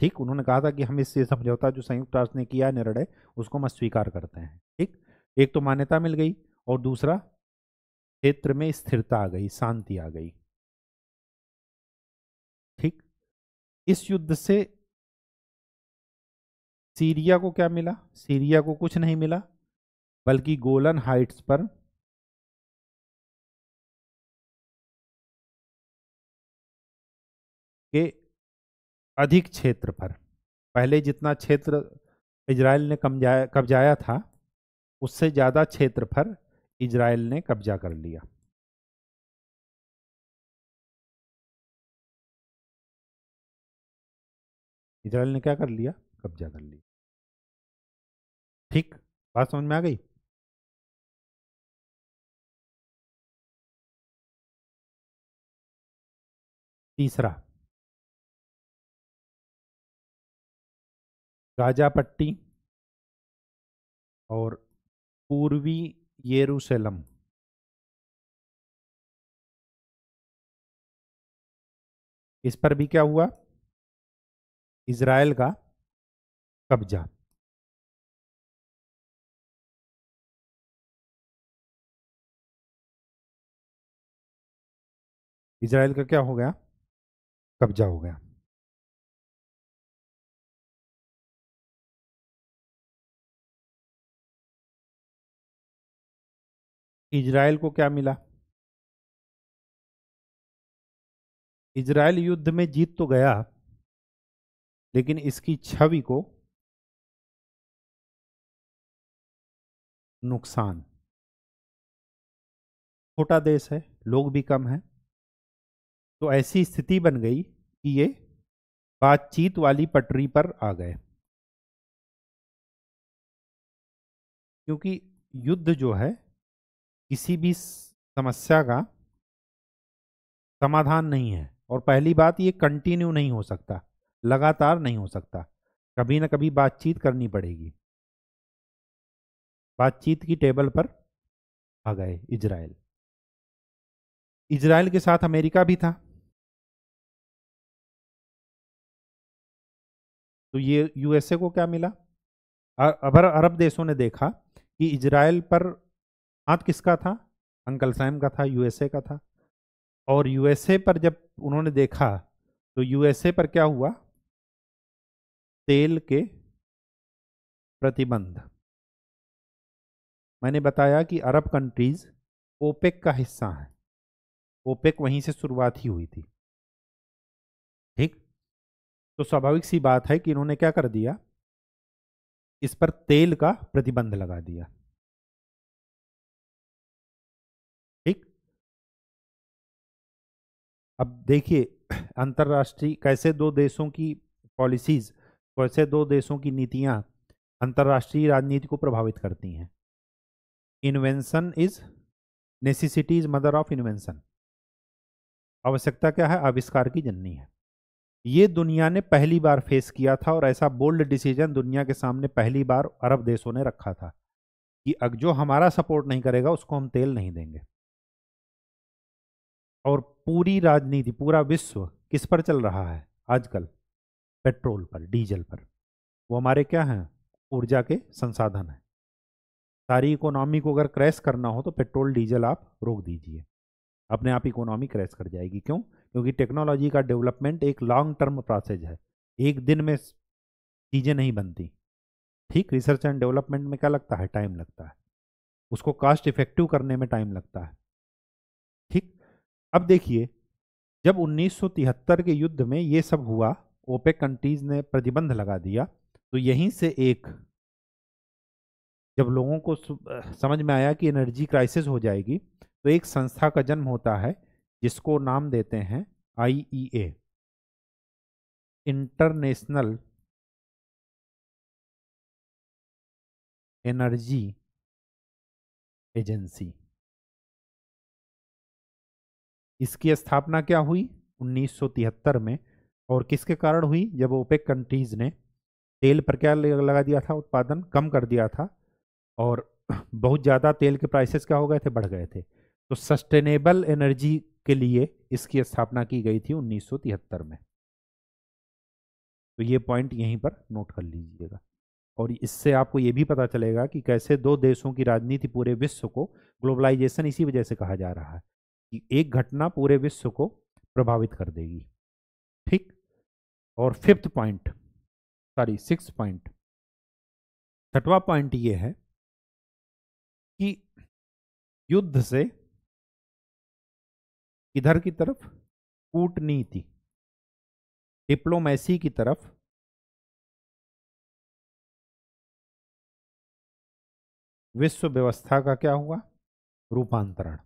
ठीक? उन्होंने कहा था कि हम इससे समझौता, जो संयुक्त राष्ट्र ने किया निर्णय, उसको हम स्वीकार करते हैं। ठीक? एक तो मान्यता मिल गई और दूसरा, क्षेत्र में स्थिरता आ गई, शांति आ गई। ठीक? इस युद्ध से सीरिया को क्या मिला? सीरिया को कुछ नहीं मिला, बल्कि गोलन हाइट्स पर के अधिक क्षेत्र पर। पहले जितना क्षेत्र इजराइल ने कब्जाया कब्जाया था, उससे ज़्यादा क्षेत्र पर इजराइल ने कब्जा कर लिया। इजराइल ने क्या कर लिया? कब्जा कर लिया। ठीक? बात समझ में आ गई? तीसरा गाजा पट्टी और पूर्वी येरूशलम। इस पर भी क्या हुआ? इज़राइल का कब्जा। इज़राइल का क्या हो गया? कब्जा हो गया। इज़राइल को क्या मिला? इज़राइल युद्ध में जीत तो गया, लेकिन इसकी छवि को नुकसान। छोटा देश है, लोग भी कम हैं। तो ऐसी स्थिति बन गई कि ये बातचीत वाली पटरी पर आ गए। क्योंकि युद्ध जो है किसी भी समस्या का समाधान नहीं है। और पहली बात, ये कंटिन्यू नहीं हो सकता, लगातार नहीं हो सकता। कभी ना कभी बातचीत करनी पड़ेगी। बातचीत की टेबल पर आ गए इजराइल। इजराइल के साथ अमेरिका भी था। तो ये यूएसए को क्या मिला? अबर, अरब देशों ने देखा कि इजराइल पर हाथ किसका था? अंकल सैम का था यूएसए का था। और यूएसए पर जब उन्होंने देखा तो यूएसए पर क्या हुआ? तेल के प्रतिबंध। मैंने बताया कि अरब कंट्रीज़ ओपेक का हिस्सा है। ओपेक वहीं से शुरुआत ही हुई थी। ठीक? तो स्वाभाविक सी बात है कि इन्होंने क्या कर दिया? इस पर तेल का प्रतिबंध लगा दिया। अब देखिए, अंतर्राष्ट्रीय, कैसे दो देशों की पॉलिसीज़ कैसे दो देशों की नीतियाँ अंतर्राष्ट्रीय राजनीति को प्रभावित करती हैं। Invention is necessity is mother of invention आवश्यकता क्या है? आविष्कार की जननी है। ये दुनिया ने पहली बार फेस किया था और ऐसा बोल्ड डिसीज़न दुनिया के सामने पहली बार अरब देशों ने रखा था कि अग जो हमारा सपोर्ट नहीं करेगा, उसको हम तेल नहीं देंगे। और पूरी राजनीति, पूरा विश्व किस पर चल रहा है आजकल? पेट्रोल पर, डीजल पर। वो हमारे क्या हैं? ऊर्जा के संसाधन हैं। सारी इकोनॉमी को अगर क्रैश करना हो तो पेट्रोल, डीजल आप रोक दीजिए। अपने आप इकोनॉमी क्रैश कर जाएगी। क्यों? क्योंकि टेक्नोलॉजी का डेवलपमेंट एक लॉन्ग टर्म प्रोसेस है। एक दिन में चीज़ें नहीं बनती। ठीक, रिसर्च एंड डेवलपमेंट में क्या लगता है? टाइम लगता है। उसको कास्ट इफ़ेक्टिव करने में टाइम लगता है। अब देखिए, जब 1973 के युद्ध में ये सब हुआ, ओपेक कंट्रीज़ ने प्रतिबंध लगा दिया तो यहीं से एक जब लोगों को समझ में आया कि एनर्जी क्राइसिस हो जाएगी तो एक संस्था का जन्म होता है, जिसको नाम देते हैं आईईए। International energy agency. इसकी स्थापना क्या हुई? 1973 में। और किसके कारण हुई? जब ओपेक कंट्रीज़ ने तेल पर क्या लगा दिया था? उत्पादन कम कर दिया था। और बहुत ज़्यादा तेल के प्राइसेस क्या हो गए थे? बढ़ गए थे। तो सस्टेनेबल एनर्जी के लिए इसकी स्थापना की गई थी 1973 में। तो ये पॉइंट यहीं पर नोट कर लीजिएगा। और इससे आपको ये भी पता चलेगा कि कैसे दो देशों की राजनीति पूरे विश्व को ग्लोबलाइजेशन इसी वजह से कहा जा रहा है। एक घटना पूरे विश्व को प्रभावित कर देगी। ठीक? और fifth point sorry six point छठवा पॉइंट ये है कि युद्ध से इधर की तरफ़ कूटनीति डिप्लोमेसी की तरफ़ विश्व व्यवस्था का क्या हुआ? रूपांतरण।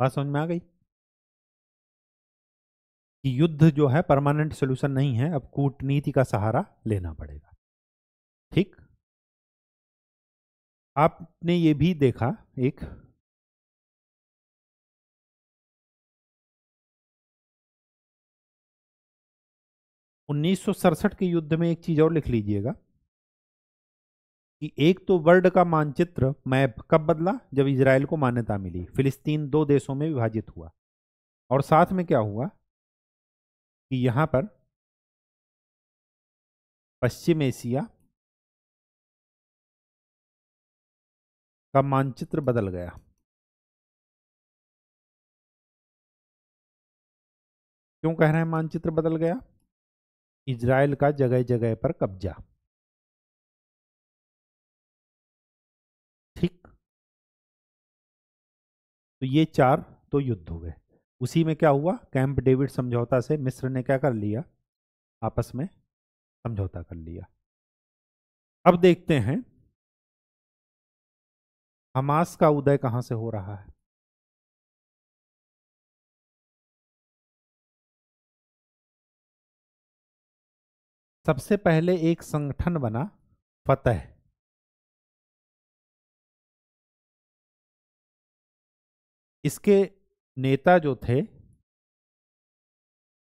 बात समझ में आ गई? कि युद्ध जो है परमानेंट सोल्यूशन नहीं है, अब कूटनीति का सहारा लेना पड़ेगा। ठीक? आपने ये भी देखा एक उन्नीस के युद्ध में एक चीज़ और लिख लीजिएगा। कि एक तो वर्ल्ड का मानचित्र मैप कब बदला? जब इसराइल को मान्यता मिली। फिलिस्तीन दो देशों में विभाजित हुआ। और साथ में क्या हुआ? कि यहाँ पर पश्चिम एशिया का मानचित्र बदल गया। क्यों कह रहे हैं मानचित्र बदल गया? इज़राइल का जगह जगह पर कब्जा। तो ये चार तो युद्ध हो गए। उसी में क्या हुआ? कैंप डेविड समझौता से मिस्र ने क्या कर लिया? आपस में समझौता कर लिया। अब देखते हैं, हमास का उदय कहाँ से हो रहा है? सबसे पहले एक संगठन बना फतेह। इसके नेता जो थे,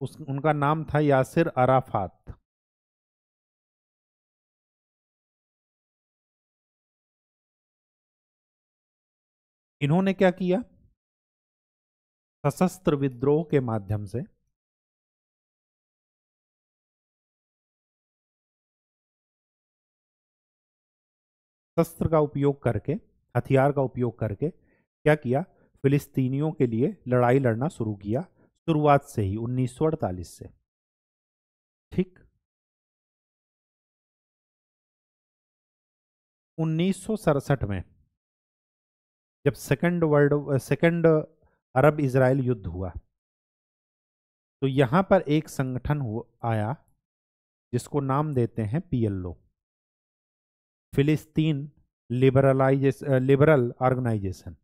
उस, उनका नाम था यासिर अराफात। इन्होंने क्या किया? सशस्त्र विद्रोह के माध्यम से शस्त्र का उपयोग करके, हथियार का उपयोग करके, क्या किया? फिलिस्तीनियों के लिए लड़ाई लड़ना शुरू किया शुरुआत से ही उन्नीस सौ अड़तालीस से। ठीक? उन्नीस सौ सड़सठ में जब second world, second Arab Israel युद्ध हुआ तो यहाँ पर एक संगठन आया जिसको नाम देते हैं पीएलओ। फिलिस्तीन लिबरलाइजेस, लिबरल ऑर्गेनाइजेशन।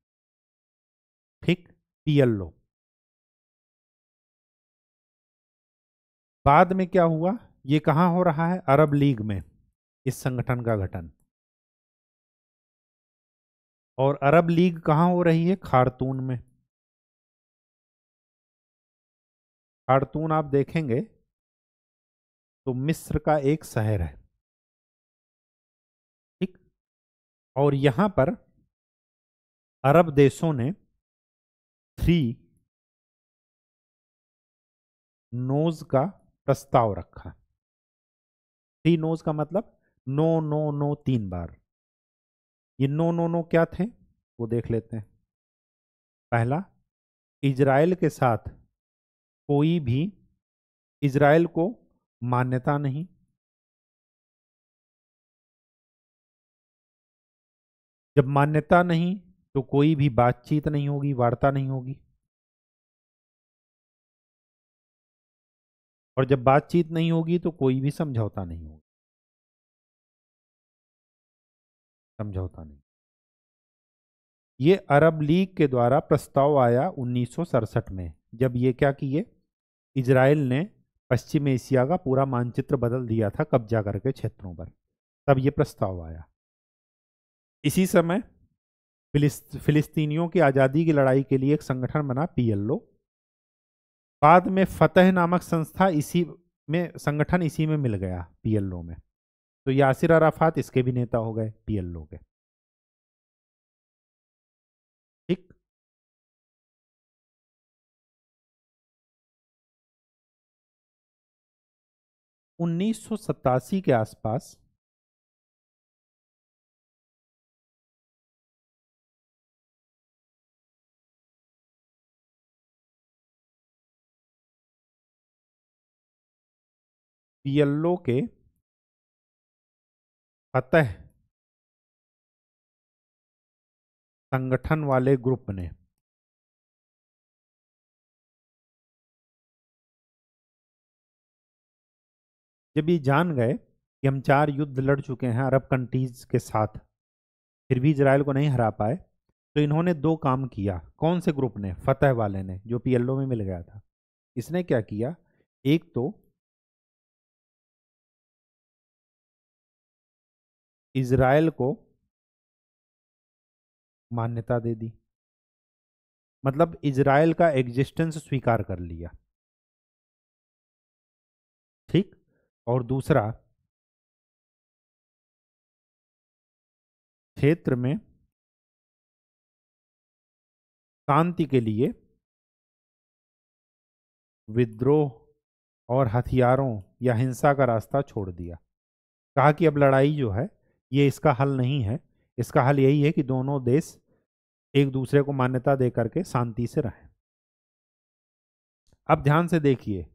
ठीक पीएलओ बाद में क्या हुआ? ये कहाँ हो रहा है? अरब लीग में, इस संगठन का गठन। और अरब लीग कहाँ हो रही है? खारतून में। खारतून आप देखेंगे तो मिस्र का एक शहर है। ठीक? और यहाँ पर अरब देशों ने थ्री नोज़ का प्रस्ताव रखा। थ्री नोज़ का मतलब नो नो नो तीन बार। ये नो नो नो क्या थे? वो देख लेते हैं। पहला, इज़राइल के साथ कोई भी इज़राइल को मान्यता नहीं। जब मान्यता नहीं तो कोई भी बातचीत नहीं होगी, वार्ता नहीं होगी। और जब बातचीत नहीं होगी तो कोई भी समझौता नहीं होगा। समझौता नहीं। ये अरब लीग के द्वारा प्रस्ताव आया उन्नीस सौ सड़सठ में, जब ये क्या किए? इजराइल ने पश्चिम एशिया का पूरा मानचित्र बदल दिया था कब्जा करके क्षेत्रों पर। तब ये प्रस्ताव आया। इसी समय फिलिस्तीनियों की आज़ादी की लड़ाई के लिए एक संगठन बना पीएलओ। बाद में फतेह नामक संस्था इसी में, संगठन इसी में मिल गया पीएलओ में। तो यासिर अराफात इसके भी नेता हो गए पीएलओ के। ठीक? उन्नीस सौ सतासी के आसपास पीएलओ के फतह संगठन वाले ग्रुप ने। जब ये जान गए कि हम चार युद्ध लड़ चुके हैं अरब कंट्रीज़ के साथ, फिर भी इसराइल को नहीं हरा पाए तो इन्होंने दो काम किया। कौन से ग्रुप ने? फतेह वाले ने, जो पीएलओ में मिल गया था। इसने क्या किया? एक तो इज़राइल को मान्यता दे दी। मतलब इजराइल का एग्जिस्टेंस स्वीकार कर लिया। ठीक? और दूसरा क्षेत्र में शांति के लिए विद्रोह और हथियारों या हिंसा का रास्ता छोड़ दिया। कहा कि अब लड़ाई जो है ये इसका हल नहीं है। इसका हल यही है कि दोनों देश एक दूसरे को मान्यता दे करके शांति से रहें। अब ध्यान से देखिए।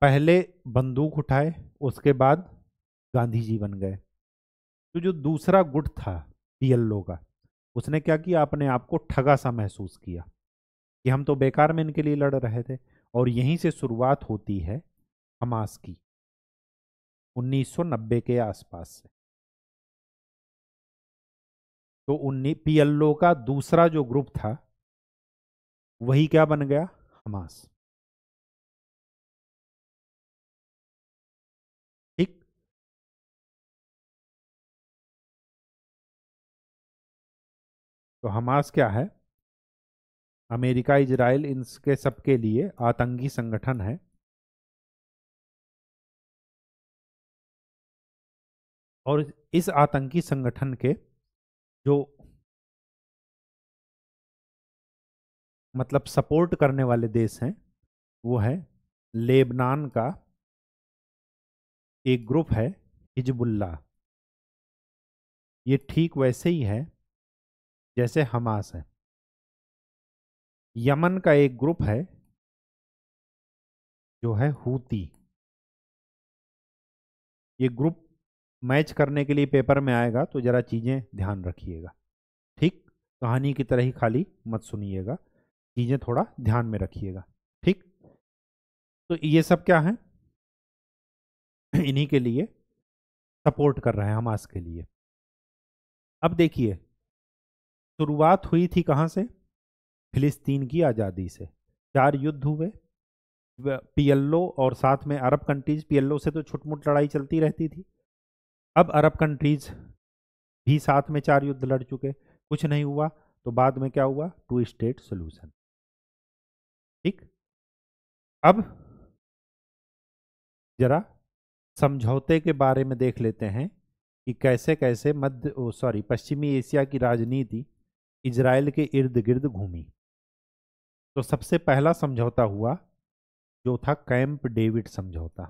पहले बंदूक उठाए, उसके बाद गांधी जी बन गए। तो जो दूसरा गुट था, पीएलओ का, उसने क्या किया? अपने आप को ठगा सा महसूस किया कि हम तो बेकार में इनके लिए लड़ रहे थे और यहीं से शुरुआत होती है हमास की 1990 के आसपास से। तो उन्नी, पीएलओ का दूसरा जो ग्रुप था, वही क्या बन गया? हमास। ठीक? तो हमास क्या है? अमेरिका, इजराइल, इनके सबके लिए आतंकी संगठन है। और इस आतंकी संगठन के जो मतलब सपोर्ट करने वाले देश हैं, वो है लेबनान का एक ग्रुप है हिजबुल्ला ये ठीक वैसे ही है, जैसे हमास है। यमन का एक ग्रुप है, जो है हूती। ये ग्रुप मैच करने के लिए पेपर में आएगा तो ज़रा चीज़ें ध्यान रखिएगा। ठीक? कहानी की तरह ही खाली मत सुनिएगा। चीज़ें थोड़ा ध्यान में रखिएगा। ठीक? तो ये सब क्या है? इन्हीं के लिए सपोर्ट कर रहे हैं हमास के लिए। अब देखिए, शुरुआत हुई थी कहाँ से? फिलिस्तीन की आज़ादी से। चार युद्ध हुए। पीएलओ और साथ में अरब कंट्रीज़, पीएलओ से तो छुटमुट लड़ाई चलती रहती थी। अब अरब कंट्रीज़ भी साथ में चार युद्ध लड़ चुके, कुछ नहीं हुआ तो बाद में क्या हुआ? टू स्टेट सोल्यूशन ठीक? अब जरा समझौते के बारे में देख लेते हैं कि कैसे कैसे मध्य सॉरी पश्चिमी एशिया की राजनीति इजराइल के इर्द गिर्द घूमी। तो सबसे पहला समझौता हुआ, जो था कैंप डेविड समझौता।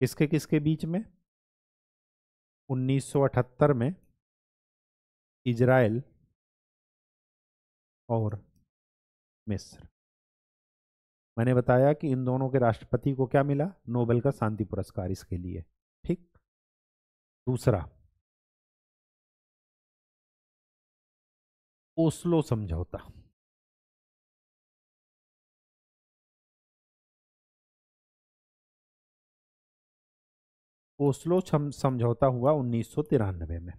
किसके किसके बीच में? 1978 में इजराइल और मिस्र। मैंने बताया कि इन दोनों के राष्ट्रपति को क्या मिला? नोबेल का शांति पुरस्कार इसके लिए। ठीक? दूसरा। ओस्लो समझौता। ओस्लो समझौता हुआ उन्नीस सौ तिरानवे में।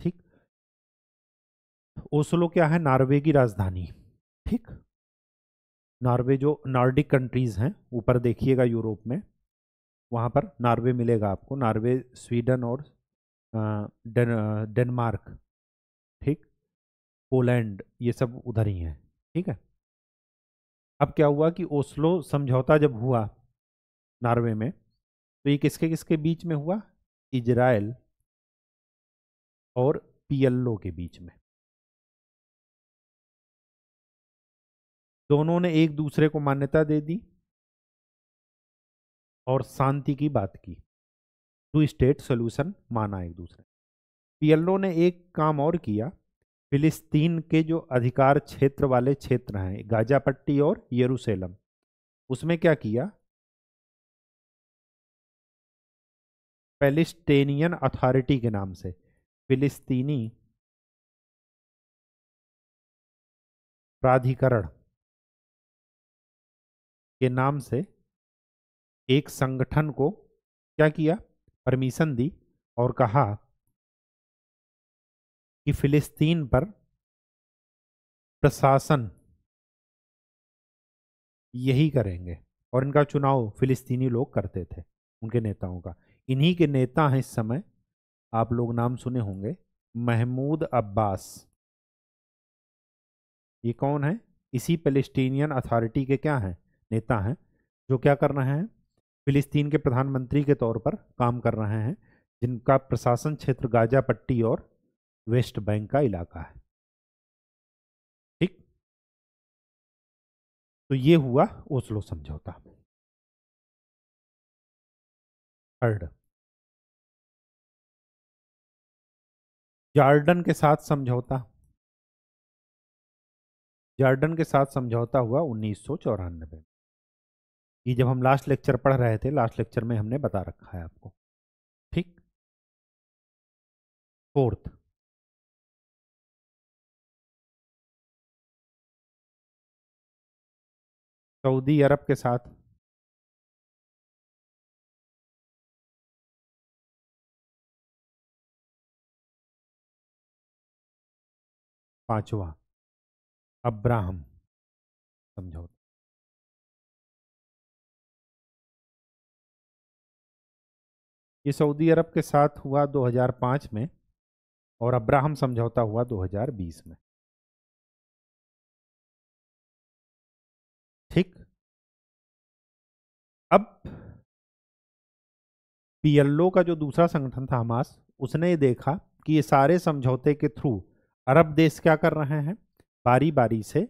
ठीक? ओस्लो क्या है? नॉर्वे की राजधानी। ठीक? नॉर्वे जो नॉर्डिक कंट्रीज़ हैं, ऊपर देखिएगा यूरोप में, वहाँ पर नॉर्वे मिलेगा आपको। नॉर्वे, स्वीडन और डेनमार्क। ठीक? पोलैंड, ये सब उधर ही हैं। ठीक है? अब क्या हुआ कि ओस्लो समझौता जब हुआ नॉर्वे में। तो ये किसके किसके बीच में हुआ? इजराइल और पीएलओ के बीच में। दोनों ने एक दूसरे को मान्यता दे दी और शांति की बात की। टू स्टेट सोल्यूशन माना एक दूसरे। पीएलओ ने एक काम और किया। फिलिस्तीन के जो अधिकार क्षेत्र वाले क्षेत्र हैं गाजा पट्टी और यरूशलेम, उसमें क्या किया? पैलिस्टेनियन अथॉरिटी के नाम से, फिलिस्तीनी प्राधिकरण के नाम से एक संगठन को क्या किया परमिशन दी और कहा कि फिलिस्तीन पर प्रशासन यही करेंगे। और इनका चुनाव फिलिस्तीनी लोग करते थे, उनके नेताओं का। इन्हीं के नेता हैं इस समय। आप लोग नाम सुने होंगे। महमूद अब्बास। ये कौन है? इसी पेलेस्टीनियन अथॉरिटी के क्या हैं? नेता हैं, जो क्या कर रहे हैं? फिलिस्तीन के प्रधानमंत्री के तौर पर काम कर रहे हैं, जिनका प्रशासन क्षेत्र गाजा पट्टी और वेस्ट बैंक का इलाका है। ठीक? तो ये हुआ ओस्लो समझौता। थर्ड। जार्डन के साथ समझौता। जार्डन के साथ समझौता हुआ उन्नीस सौ चौरानबे। ये जब हम लास्ट लेक्चर पढ़ रहे थे, लास्ट लेक्चर में हमने बता रखा है आपको। ठीक? फोर्थ। सऊदी अरब के साथ पांचवा, अब्राहम। समझौता ये सऊदी अरब के साथ हुआ 2005 में और अब्राहम समझौता हुआ 2020 में। ठीक? अब पीएलओ का जो दूसरा संगठन था हमास, उसने देखा कि ये सारे समझौते के थ्रू अरब देश क्या कर रहे हैं? बारी बारी से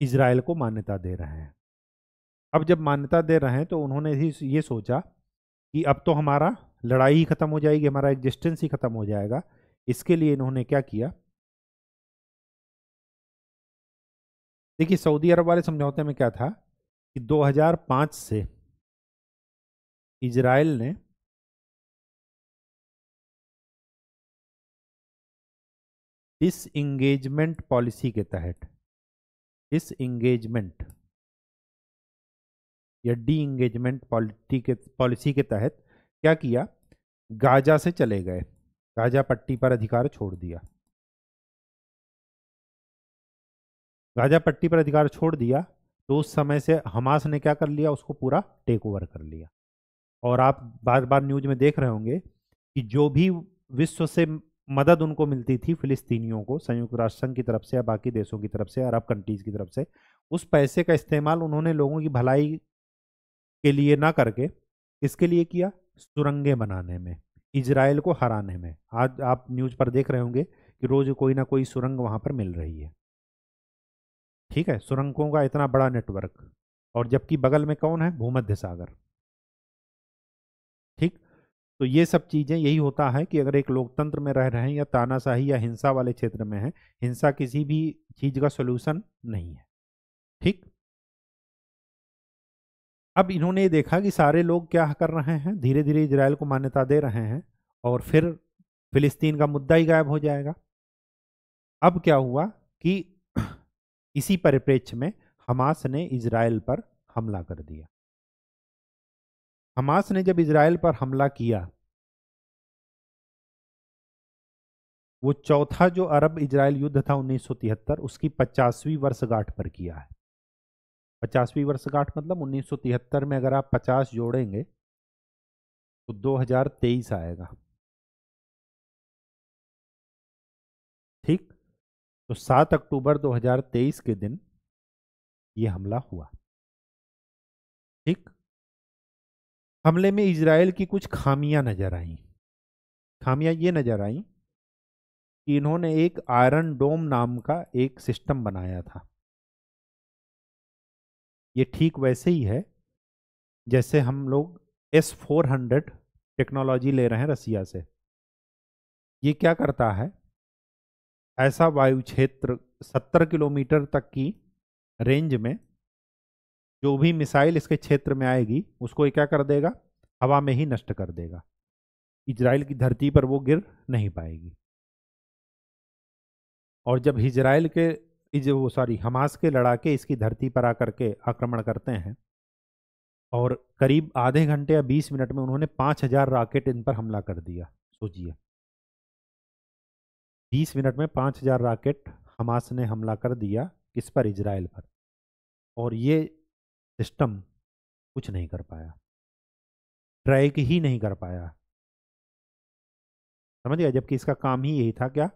इज़राइल को मान्यता दे रहे हैं। अब जब मान्यता दे रहे हैं तो उन्होंने ही ये सोचा कि अब तो हमारा लड़ाई ही ख़त्म हो जाएगी, हमारा एग्जिस्टेंस ही ख़त्म हो जाएगा। इसके लिए इन्होंने क्या किया? देखिए, सऊदी अरब वाले समझौते में क्या था कि 2005 से इजराइल ने डिस इंगेजमेंट पॉलिसी के तहत डिस इंगेजमेंट या डी इंगेजमेंट पॉलिटी के पॉलिसी के तहत क्या किया? गाजा से चले गए। गाजा पट्टी पर अधिकार छोड़ दिया। गाजा पट्टी पर अधिकार छोड़ दिया तो उस समय से हमास ने क्या कर लिया? उसको पूरा टेक ओवर कर लिया। और आप बार बार न्यूज़ में देख रहे होंगे कि जो भी विश्व से मदद उनको मिलती थी फिलिस्तीनियों को, संयुक्त राष्ट्र संघ की तरफ़ से या बाकी देशों की तरफ़ से अरब कंट्रीज़ की तरफ़ से। उस पैसे का इस्तेमाल उन्होंने लोगों की भलाई के लिए ना करके इसके लिए किया? सुरंगें बनाने में, इजराइल को हराने में। आज आप न्यूज़ पर देख रहे होंगे कि रोज़ कोई ना कोई सुरंग वहाँ पर मिल रही है। ठीक है, सुरंगों का इतना बड़ा नेटवर्क, और जबकि बगल में कौन है? भूमध्य सागर। ठीक? तो ये सब चीज़ें, यही होता है कि अगर एक लोकतंत्र में रह रहे हैं या तानाशाही या हिंसा वाले क्षेत्र में है, हिंसा किसी भी चीज़ का सोल्यूशन नहीं है। ठीक? अब इन्होंने ये देखा कि सारे लोग क्या कर रहे हैं धीरे धीरे इसराइल को मान्यता दे रहे हैं और फिर फिलिस्तीन का मुद्दा ही गायब हो जाएगा। अब क्या हुआ कि इसी परिप्रेक्ष्य में हमास ने इसराइल पर हमला कर दिया। हमास ने जब इसराइल पर हमला किया वो चौथा जो अरब इजराइल युद्ध था 1973 उसकी पचासवीं वर्षगांठ पर किया है। पचासवीं वर्षगांठ मतलब 1973 में अगर आप 50 जोड़ेंगे तो 2023 आएगा। ठीक? तो 7 अक्टूबर 2023 के दिन ये हमला हुआ। ठीक? हमले में इजराइल की कुछ खामियाँ नज़र आई। खामियाँ ये नज़र आई कि इन्होंने एक आयरन डोम नाम का एक सिस्टम बनाया था। ये ठीक वैसे ही है, जैसे हम लोग एस फोर हंड्रेड टेक्नोलॉजी ले रहे हैं रसिया से। ये क्या करता है? ऐसा वायु क्षेत्र सत्तर किलोमीटर तक की रेंज में जो भी मिसाइल इसके क्षेत्र में आएगी, उसको ये क्या कर देगा? हवा में ही नष्ट कर देगा। इजराइल की धरती पर वो गिर नहीं पाएगी। और जब इजराइल के वो सॉरी, हमास के लड़ाके इसकी धरती पर आकर के आक्रमण करते हैं और करीब आधे घंटे या बीस मिनट में उन्होंने पाँच हज़ार रॉकेट इन पर हमला कर दिया। सोचिए। बीस मिनट में पाँच हज़ार रॉकेट हमास ने हमला कर दिया किस पर? इजराइल पर। और ये सिस्टम कुछ नहीं कर पाया। ट्रैक ही नहीं कर पाया। समझ गया? जबकि इसका काम ही यही था, क्या?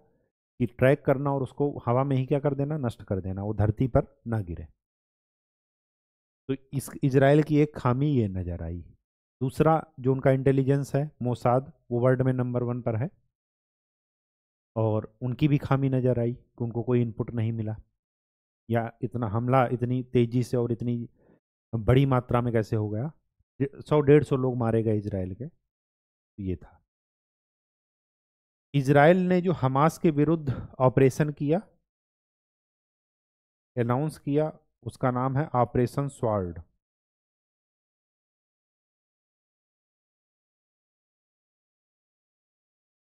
कि ट्रैक करना और उसको हवा में ही क्या कर देना, नष्ट कर देना, वो धरती पर ना गिरे। तो इस इजराइल की एक खामी ये नज़र आई। दूसरा जो उनका इंटेलिजेंस है, मोसाद, वो वर्ल्ड में नंबर वन पर है। और उनकी भी खामी नज़र आई कि उनको कोई इनपुट नहीं मिला। या इतना हमला इतनी तेज़ी से और इतनी बड़ी मात्रा में कैसे हो गया? सौ डेढ़ सौ लोग मारे गए इसराइल के। ये था। इसराइल ने जो हमास के विरुद्ध ऑपरेशन किया अनाउंस किया, उसका नाम है ऑपरेशन स्वार्ड।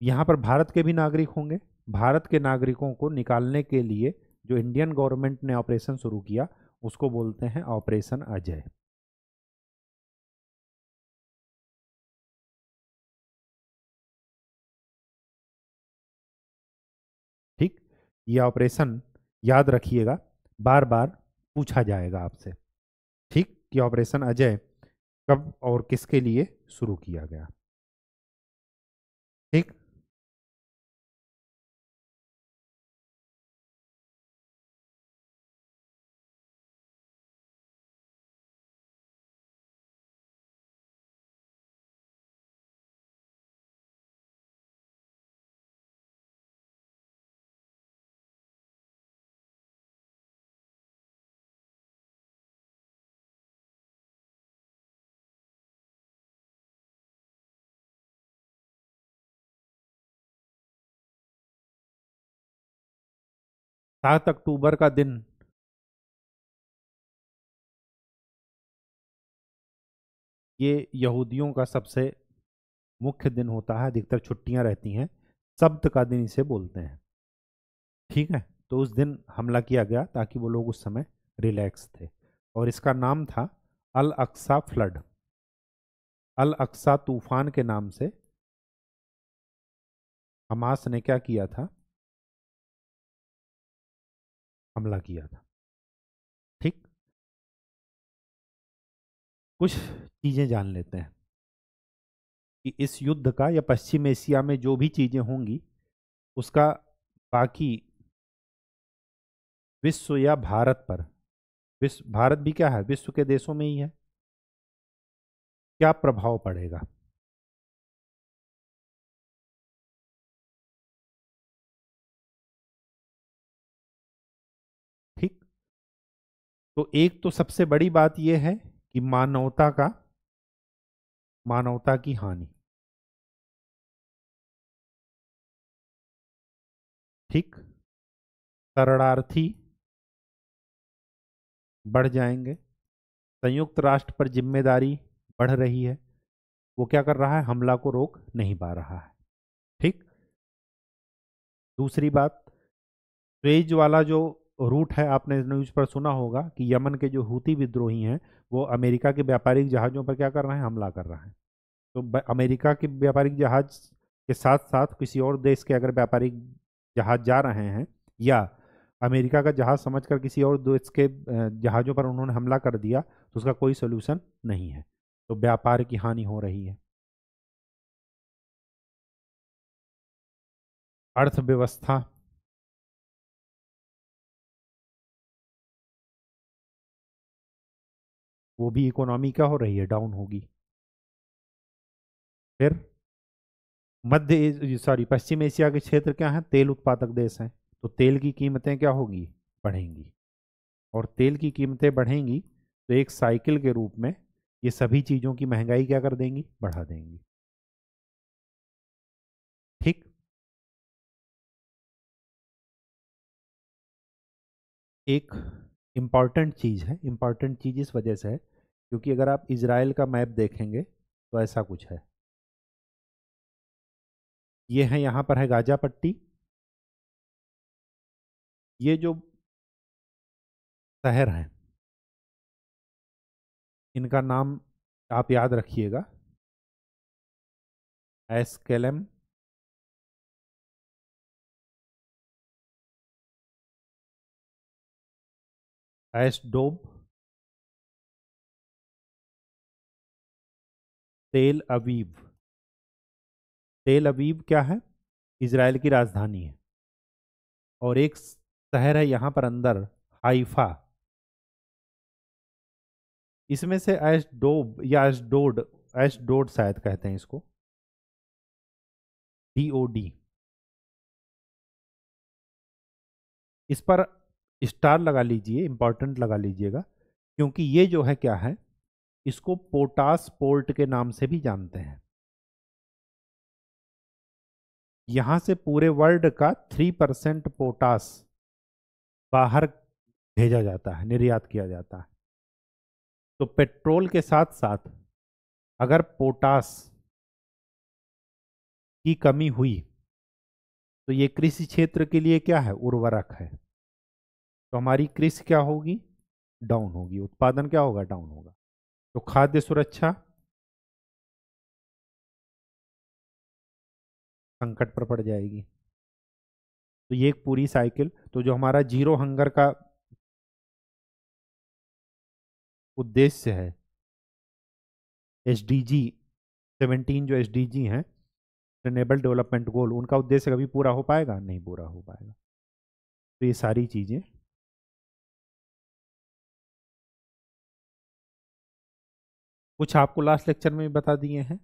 यहाँ पर भारत के भी नागरिक होंगे। भारत के नागरिकों को निकालने के लिए जो इंडियन गवर्नमेंट ने ऑपरेशन शुरू किया, उसको बोलते हैं ऑपरेशन अजय। ये ऑपरेशन याद रखिएगा बार बार पूछा जाएगा आपसे। ठीक? कि ऑपरेशन अजय कब और किसके लिए शुरू किया गया? ठीक? सात अक्टूबर का दिन। ये यहूदियों का सबसे मुख्य दिन होता है, अधिकतर छुट्टियाँ रहती हैं, सब्त का दिन इसे बोलते हैं। ठीक है तो उस दिन हमला किया गया ताकि वो लोग उस समय रिलैक्स थे। और इसका नाम था Al Aqsa flood. Al Aqsa तूफ़ान के नाम से हमास ने क्या किया था? हमला किया था। ठीक? कुछ चीज़ें जान लेते हैं। कि इस युद्ध का या पश्चिम एशिया में जो भी चीज़ें होंगी, उसका बाकी विश्व या भारत पर, विश्व, भारत भी क्या है? विश्व के देशों में ही है। क्या प्रभाव पड़ेगा? तो एक तो सबसे बड़ी बात यह है कि मानवता का, मानवता की हानि। ठीक? शरणार्थी बढ़ जाएँगे। संयुक्त राष्ट्र पर ज़िम्मेदारी बढ़ रही है। वो क्या कर रहा है? हमला को रोक नहीं पा रहा है। ठीक? दूसरी बात, स्वेज वाला जो रूट है, आपने न्यूज़ पर सुना होगा कि यमन के जो हूती विद्रोही हैं, वो अमेरिका के व्यापारिक जहाज़ों पर क्या कर रहे हैं? हमला कर रहे हैं। तो अमेरिका के व्यापारिक जहाज़ के साथ साथ किसी और देश के अगर व्यापारिक जहाज़ जा रहे हैं या अमेरिका का जहाज़ समझकर किसी और देश के जहाज़ों पर उन्होंने हमला कर दिया तो उसका कोई सोल्यूशन नहीं है। तो व्यापार की हानि हो रही है। अर्थव्यवस्था वो भी इकोनॉमी क्या हो रही है? डाउन होगी। फिर मध्य सॉरी, पश्चिम एशिया के क्षेत्र क्या हैं? तेल उत्पादक देश हैं। तो तेल की कीमतें क्या होगी? बढ़ेंगी। और तेल की कीमतें बढ़ेंगी तो एक साइकिल के रूप में ये सभी चीज़ों की महँगाई क्या कर देंगी? बढ़ा देंगी। ठीक? एक इंपॉर्टेंट चीज़ है इंपॉर्टेंट चीज़ इस वजह से है, क्योंकि अगर आप इसराइल का मैप देखेंगे तो ऐसा कुछ है। ये है यहाँ पर है गाजा पट्टी। ये जो शहर हैं, इनका नाम आप याद रखिएगा। एसकेलम एसडोब तेल अवीव तेल अवीव क्या है? इसराइल की राजधानी है। और एक शहर है यहाँ पर अंदर, हाइफा। इसमें से एशडोब या एशडोड एशडोड शायद कहते हैं इसको। डी ओ डी इस पर स्टार लगा लीजिए इंपॉर्टेंट लगा लीजिएगा, क्योंकि ये जो है क्या है, इसको पोटास पोर्ट के नाम से भी जानते हैं। यहाँ से पूरे वर्ल्ड का थ्री परसेंट पोटास बाहर भेजा जाता है, निर्यात किया जाता है। तो पेट्रोल के साथ साथ अगर पोटास की कमी हुई तो ये कृषि क्षेत्र के लिए क्या है, उर्वरक है। तो हमारी कृषि क्या होगी? डाउन होगी। उत्पादन क्या होगा? डाउन होगा। तो खाद्य सुरक्षा संकट पर पड़ जाएगी। तो ये एक पूरी साइकिल तो जो हमारा ज़ीरो हंगर का उद्देश्य है एस डी जी सेवनटीन जो एस डी जी हैं, सस्टेनेबल डेवलपमेंट गोल, उनका उद्देश्य कभी पूरा हो पाएगा? नहीं पूरा हो पाएगा। तो ये सारी चीज़ें कुछ आपको लास्ट लेक्चर में भी बता दिए हैं।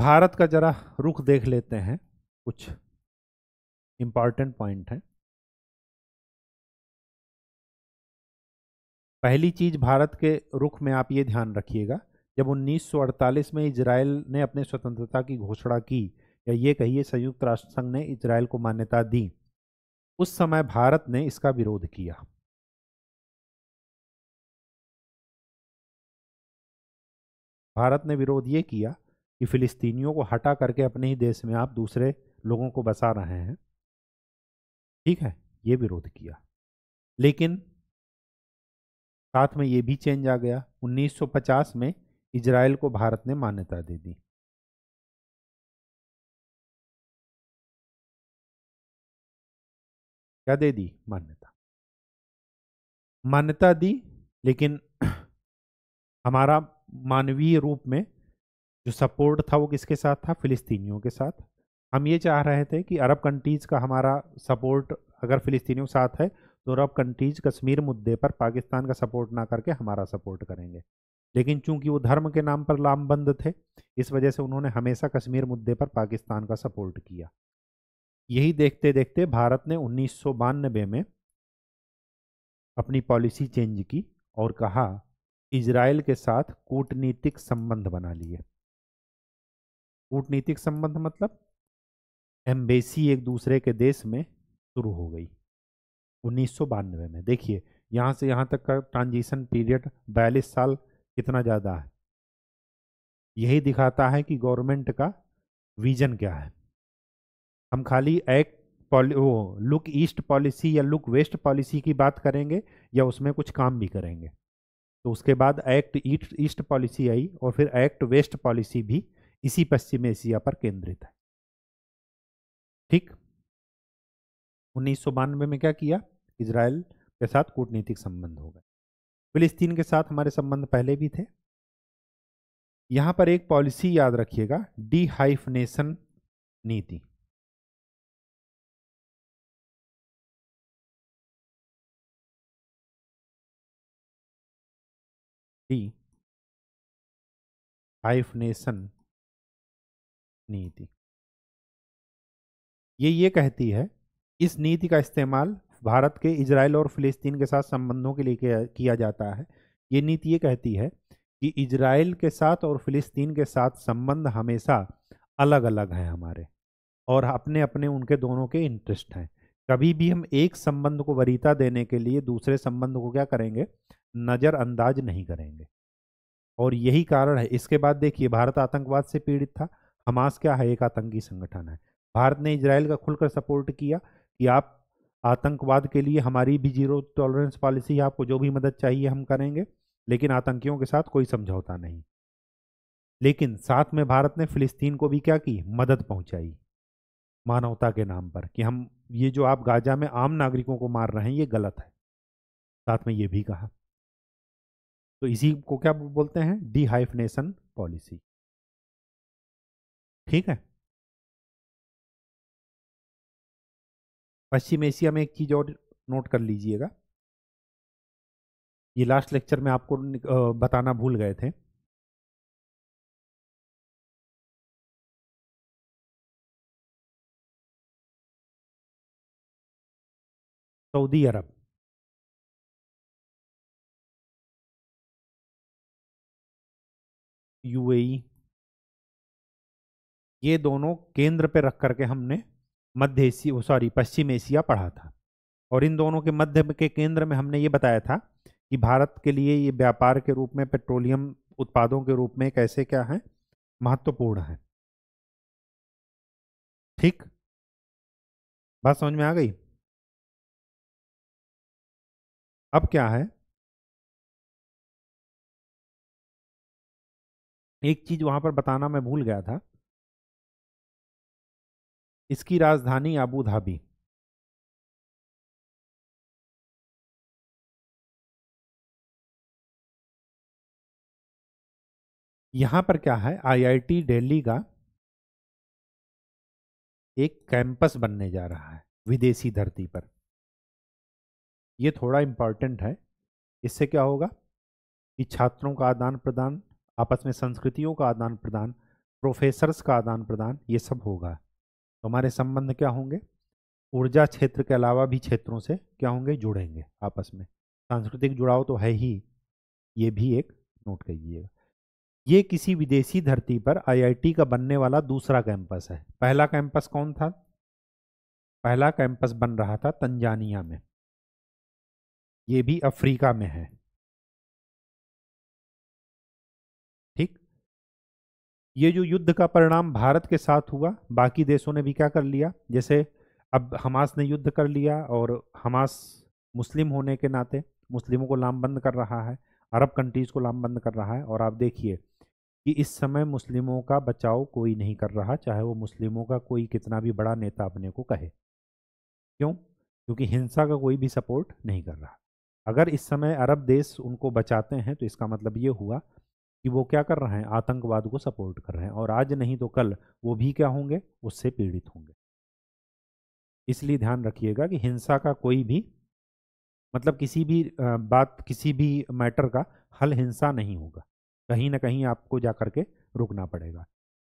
भारत का जरा रुख देख लेते हैं। कुछ इंपॉर्टेंट पॉइंट है। पहली चीज़ भारत के रुख में आप ये ध्यान रखिएगा। जब 1948 में इजराइल ने अपने स्वतंत्रता की घोषणा की, या ये कहिए संयुक्त राष्ट्र संघ ने इजराइल को मान्यता दी, उस समय भारत ने इसका विरोध किया। भारत ने विरोध ये किया कि फिलिस्तीनियों को हटा करके अपने ही देश में आप दूसरे लोगों को बसा रहे हैं। ठीक है, ये विरोध किया। लेकिन साथ में ये भी चेंज आ गया। 1950 में इजराइल को भारत ने मान्यता दे दी। क्या दे दी? मान्यता। मान्यता दी, लेकिन हमारा मानवीय रूप में जो सपोर्ट था वो किसके साथ था? फिलिस्तीनियों के साथ। हम ये चाह रहे थे कि अरब कंट्रीज़ का हमारा सपोर्ट अगर फिलिस्तीनियों के साथ है तो अरब कंट्रीज़ कश्मीर मुद्दे पर पाकिस्तान का सपोर्ट ना करके हमारा सपोर्ट करेंगे। लेकिन चूँकि वो धर्म के नाम पर लामबंद थे, इस वजह से उन्होंने हमेशा कश्मीर मुद्दे पर पाकिस्तान का सपोर्ट किया। यही देखते देखते भारत ने उन्नीस सौ बानबे में अपनी पॉलिसी चेंज की और कहा इजराइल के साथ कूटनीतिक संबंध बना लिए। कूटनीतिक संबंध मतलब एम्बेसी एक दूसरे के देश में शुरू हो गई, उन्नीस सौ बानवे में। देखिए, यहाँ से यहाँ तक का ट्रांजिशन पीरियड बयालीस साल कितना ज़्यादा है? यही दिखाता है कि गवर्नमेंट का विजन क्या है। हम खाली एक वो लुक ईस्ट पॉलिसी या लुक वेस्ट पॉलिसी की बात करेंगे या उसमें कुछ काम भी करेंगे। तो उसके बाद एक्ट ईस्ट ईस्ट पॉलिसी आई और फिर एक्ट वेस्ट पॉलिसी भी इसी पश्चिम एशिया पर केंद्रित है। ठीक? उन्नीस सौ बानवे में क्या किया? इसराइल के साथ कूटनीतिक संबंध हो गए। फिलिस्तीन के साथ हमारे संबंध पहले भी थे। यहाँ पर एक पॉलिसी याद रखिएगा डी हाइफनेशन नीति। डी हाइफनेशन नीति। ये ये कहती है, इस नीति का इस्तेमाल भारत के इजराइल और फिलिस्तीन के साथ संबंधों के लिए किया जाता है। ये नीति ये कहती है कि इजराइल के साथ और फिलिस्तीन के साथ संबंध हमेशा अलग अलग हैं हमारे और अपने अपने उनके दोनों के इंटरेस्ट हैं। कभी भी हम एक संबंध को वरीता देने के लिए दूसरे संबंध को क्या करेंगे? नज़रअंदाज नहीं करेंगे। और यही कारण है। इसके बाद देखिए, भारत आतंकवाद से पीड़ित था। हमास क्या है? एक आतंकी संगठन है। भारत ने इसराइल का खुलकर सपोर्ट किया कि आप आतंकवाद के लिए हमारी भी ज़ीरो टॉलरेंस पॉलिसी आपको जो भी मदद चाहिए हम करेंगे, लेकिन आतंकियों के साथ कोई समझौता नहीं। लेकिन साथ में भारत ने फिलिस्तीन को भी क्या की? मदद पहुंचाई मानवता के नाम पर कि हम, ये जो आप गाजा में आम नागरिकों को मार रहे हैं, ये गलत है। साथ में ये भी कहा। तो इसी को क्या बोलते हैं? डिहाइफनेशन पॉलिसी ठीक है? पश्चिम एशिया में एक चीज़ और नोट कर लीजिएगा। ये लास्ट लेक्चर में आपको बताना भूल गए थे। सऊदी अरब। यूएई ये दोनों केंद्र पे रख करके हमने मध्य एशिया सॉरी, पश्चिम एशिया पढ़ा था। और इन दोनों के मध्य के केंद्र में हमने ये बताया था कि भारत के लिए ये व्यापार के रूप में, पेट्रोलियम उत्पादों के रूप में कैसे क्या है, महत्वपूर्ण है। ठीक? बात समझ में आ गई? अब क्या है? एक चीज़ वहाँ पर बताना मैं भूल गया था। इसकी राजधानी अबू धाबी। यहाँ पर क्या है? आईआईटी दिल्ली का एक कैंपस बनने जा रहा है, विदेशी धरती पर। यह थोड़ा इंपॉर्टेंट है। इससे क्या होगा? कि छात्रों का आदान प्रदान आपस में संस्कृतियों का आदान प्रदान प्रोफेसर्स का आदान प्रदान, ये सब होगा। तो हमारे संबंध क्या होंगे? ऊर्जा क्षेत्र के अलावा भी क्षेत्रों से क्या होंगे? जुड़ेंगे आपस में। सांस्कृतिक जुड़ाव तो है ही। ये भी एक नोट कीजिएगा ये किसी विदेशी धरती पर आईआईटी का बनने वाला दूसरा कैंपस है। पहला कैंपस कौन था? पहला कैंपस बन रहा था तंजानिया में। ये भी अफ्रीका में है। ये जो युद्ध का परिणाम भारत के साथ हुआ, बाकी देशों ने भी क्या कर लिया? जैसे अब हमास ने युद्ध कर लिया और हमास मुस्लिम होने के नाते मुस्लिमों को लामबंद कर रहा है, अरब कंट्रीज़ को लामबंद कर रहा है और आप देखिए कि इस समय मुस्लिमों का बचाव कोई नहीं कर रहा, चाहे वो मुस्लिमों का कोई कितना भी बड़ा नेता अपने को कहे। क्यों? क्योंकि हिंसा का कोई भी सपोर्ट नहीं कर रहा। अगर इस समय अरब देश उनको बचाते हैं तो इसका मतलब ये हुआ कि वो क्या कर रहे हैं? आतंकवाद को सपोर्ट कर रहे हैं। और आज नहीं तो कल। वो भी क्या होंगे? उससे पीड़ित होंगे। इसलिए ध्यान रखिएगा कि हिंसा का कोई भी मतलब किसी भी बात, किसी भी मैटर का हल हिंसा नहीं होगा। कहीं ना कहीं आपको जा करके रुकना पड़ेगा।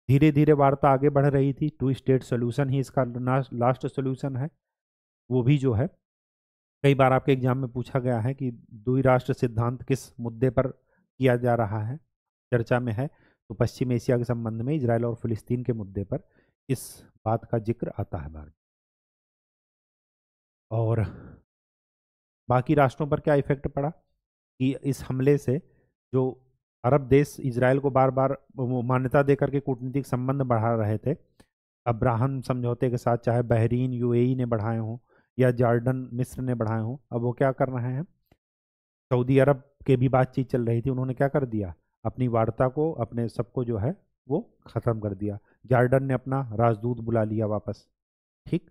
धीरे धीरे वार्ता आगे बढ़ रही थी। टू स्टेट सोल्यूशन ही इसका लास्ट सोल्यूशन है। वो भी जो है, कई बार आपके एग्ज़ाम में पूछा गया है कि दुई राष्ट्र सिद्धांत किस मुद्दे पर किया जा रहा है। चर्चा में है तो पश्चिम एशिया के संबंध में इसराइल और फिलिस्तीन के मुद्दे पर इस बात का ज़िक्र आता है बार और बाकी राष्ट्रों पर क्या इफ़ेक्ट पड़ा? कि इस हमले से जो अरब देश इसराइल को बार बार मान्यता देकर के कूटनीतिक संबंध बढ़ा रहे थे, अब्राहम समझौते के साथ चाहे बहरीन, यूएई ने बढ़ाए हों या जॉर्डन मिस्र ने बढ़ाए हों, अब वो क्या कर रहे हैं? सऊदी अरब के भी बातचीत चल रही थी, उन्होंने क्या कर दिया? अपनी वार्ता को, अपने सबको जो है, वो ख़त्म कर दिया। जार्डन ने अपना राजदूत बुला लिया वापस। ठीक?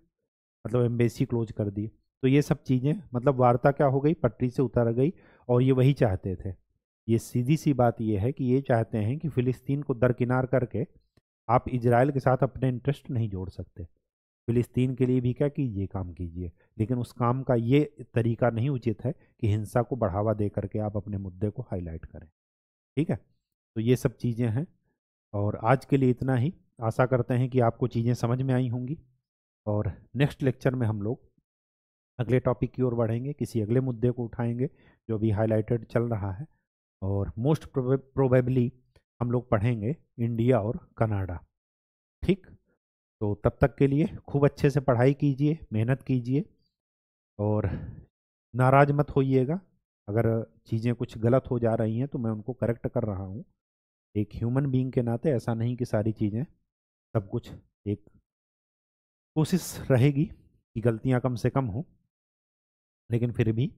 मतलब एम्बेसी क्लोज कर दी। तो ये सब चीज़ें मतलब वार्ता क्या हो गई? पटरी से उतर गई और ये वही चाहते थे। ये सीधी सी बात ये है कि ये चाहते हैं कि फ़िलिस्तीन को दरकिनार करके आप इजराइल के साथ अपने इंटरेस्ट नहीं जोड़ सकते। फ़िलिस्तीन के लिए भी क्या कीजिए काम कीजिए। लेकिन उस काम का ये तरीका नहीं उचित है कि हिंसा को बढ़ावा दे करके आप अपने मुद्दे को हाईलाइट करें। ठीक है? तो ये सब चीज़ें हैं और आज के लिए इतना ही। आशा करते हैं कि आपको चीज़ें समझ में आई होंगी और नेक्स्ट लेक्चर में हम लोग अगले टॉपिक की ओर बढ़ेंगे, किसी अगले मुद्दे को उठाएँगे जो अभी हाईलाइटेड चल रहा है और मोस्ट प्रोबेबली हम लोग पढ़ेंगे इंडिया और कनाडा। ठीक? तो तब तक के लिए खूब अच्छे से पढ़ाई कीजिए, मेहनत कीजिए और नाराज़ मत होइएगा। अगर चीज़ें कुछ गलत हो जा रही हैं तो मैं उनको करेक्ट कर रहा हूँ। एक ह्यूमन बीइंग के नाते ऐसा नहीं कि सारी चीज़ें सब कुछ एक कोशिश रहेगी कि गलतियाँ कम से कम हों। लेकिन फिर भी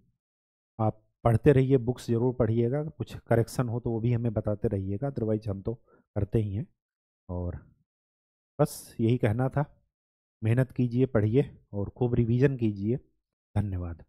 आप पढ़ते रहिए बुक्स ज़रूर पढ़िएगा। कुछ करेक्शन हो तो वो भी हमें बताते रहिएगा अदरवाइज़ हम तो करते ही हैं। और बस यही कहना था। मेहनत कीजिए, पढ़िए और खूब रिवीजन कीजिए। धन्यवाद।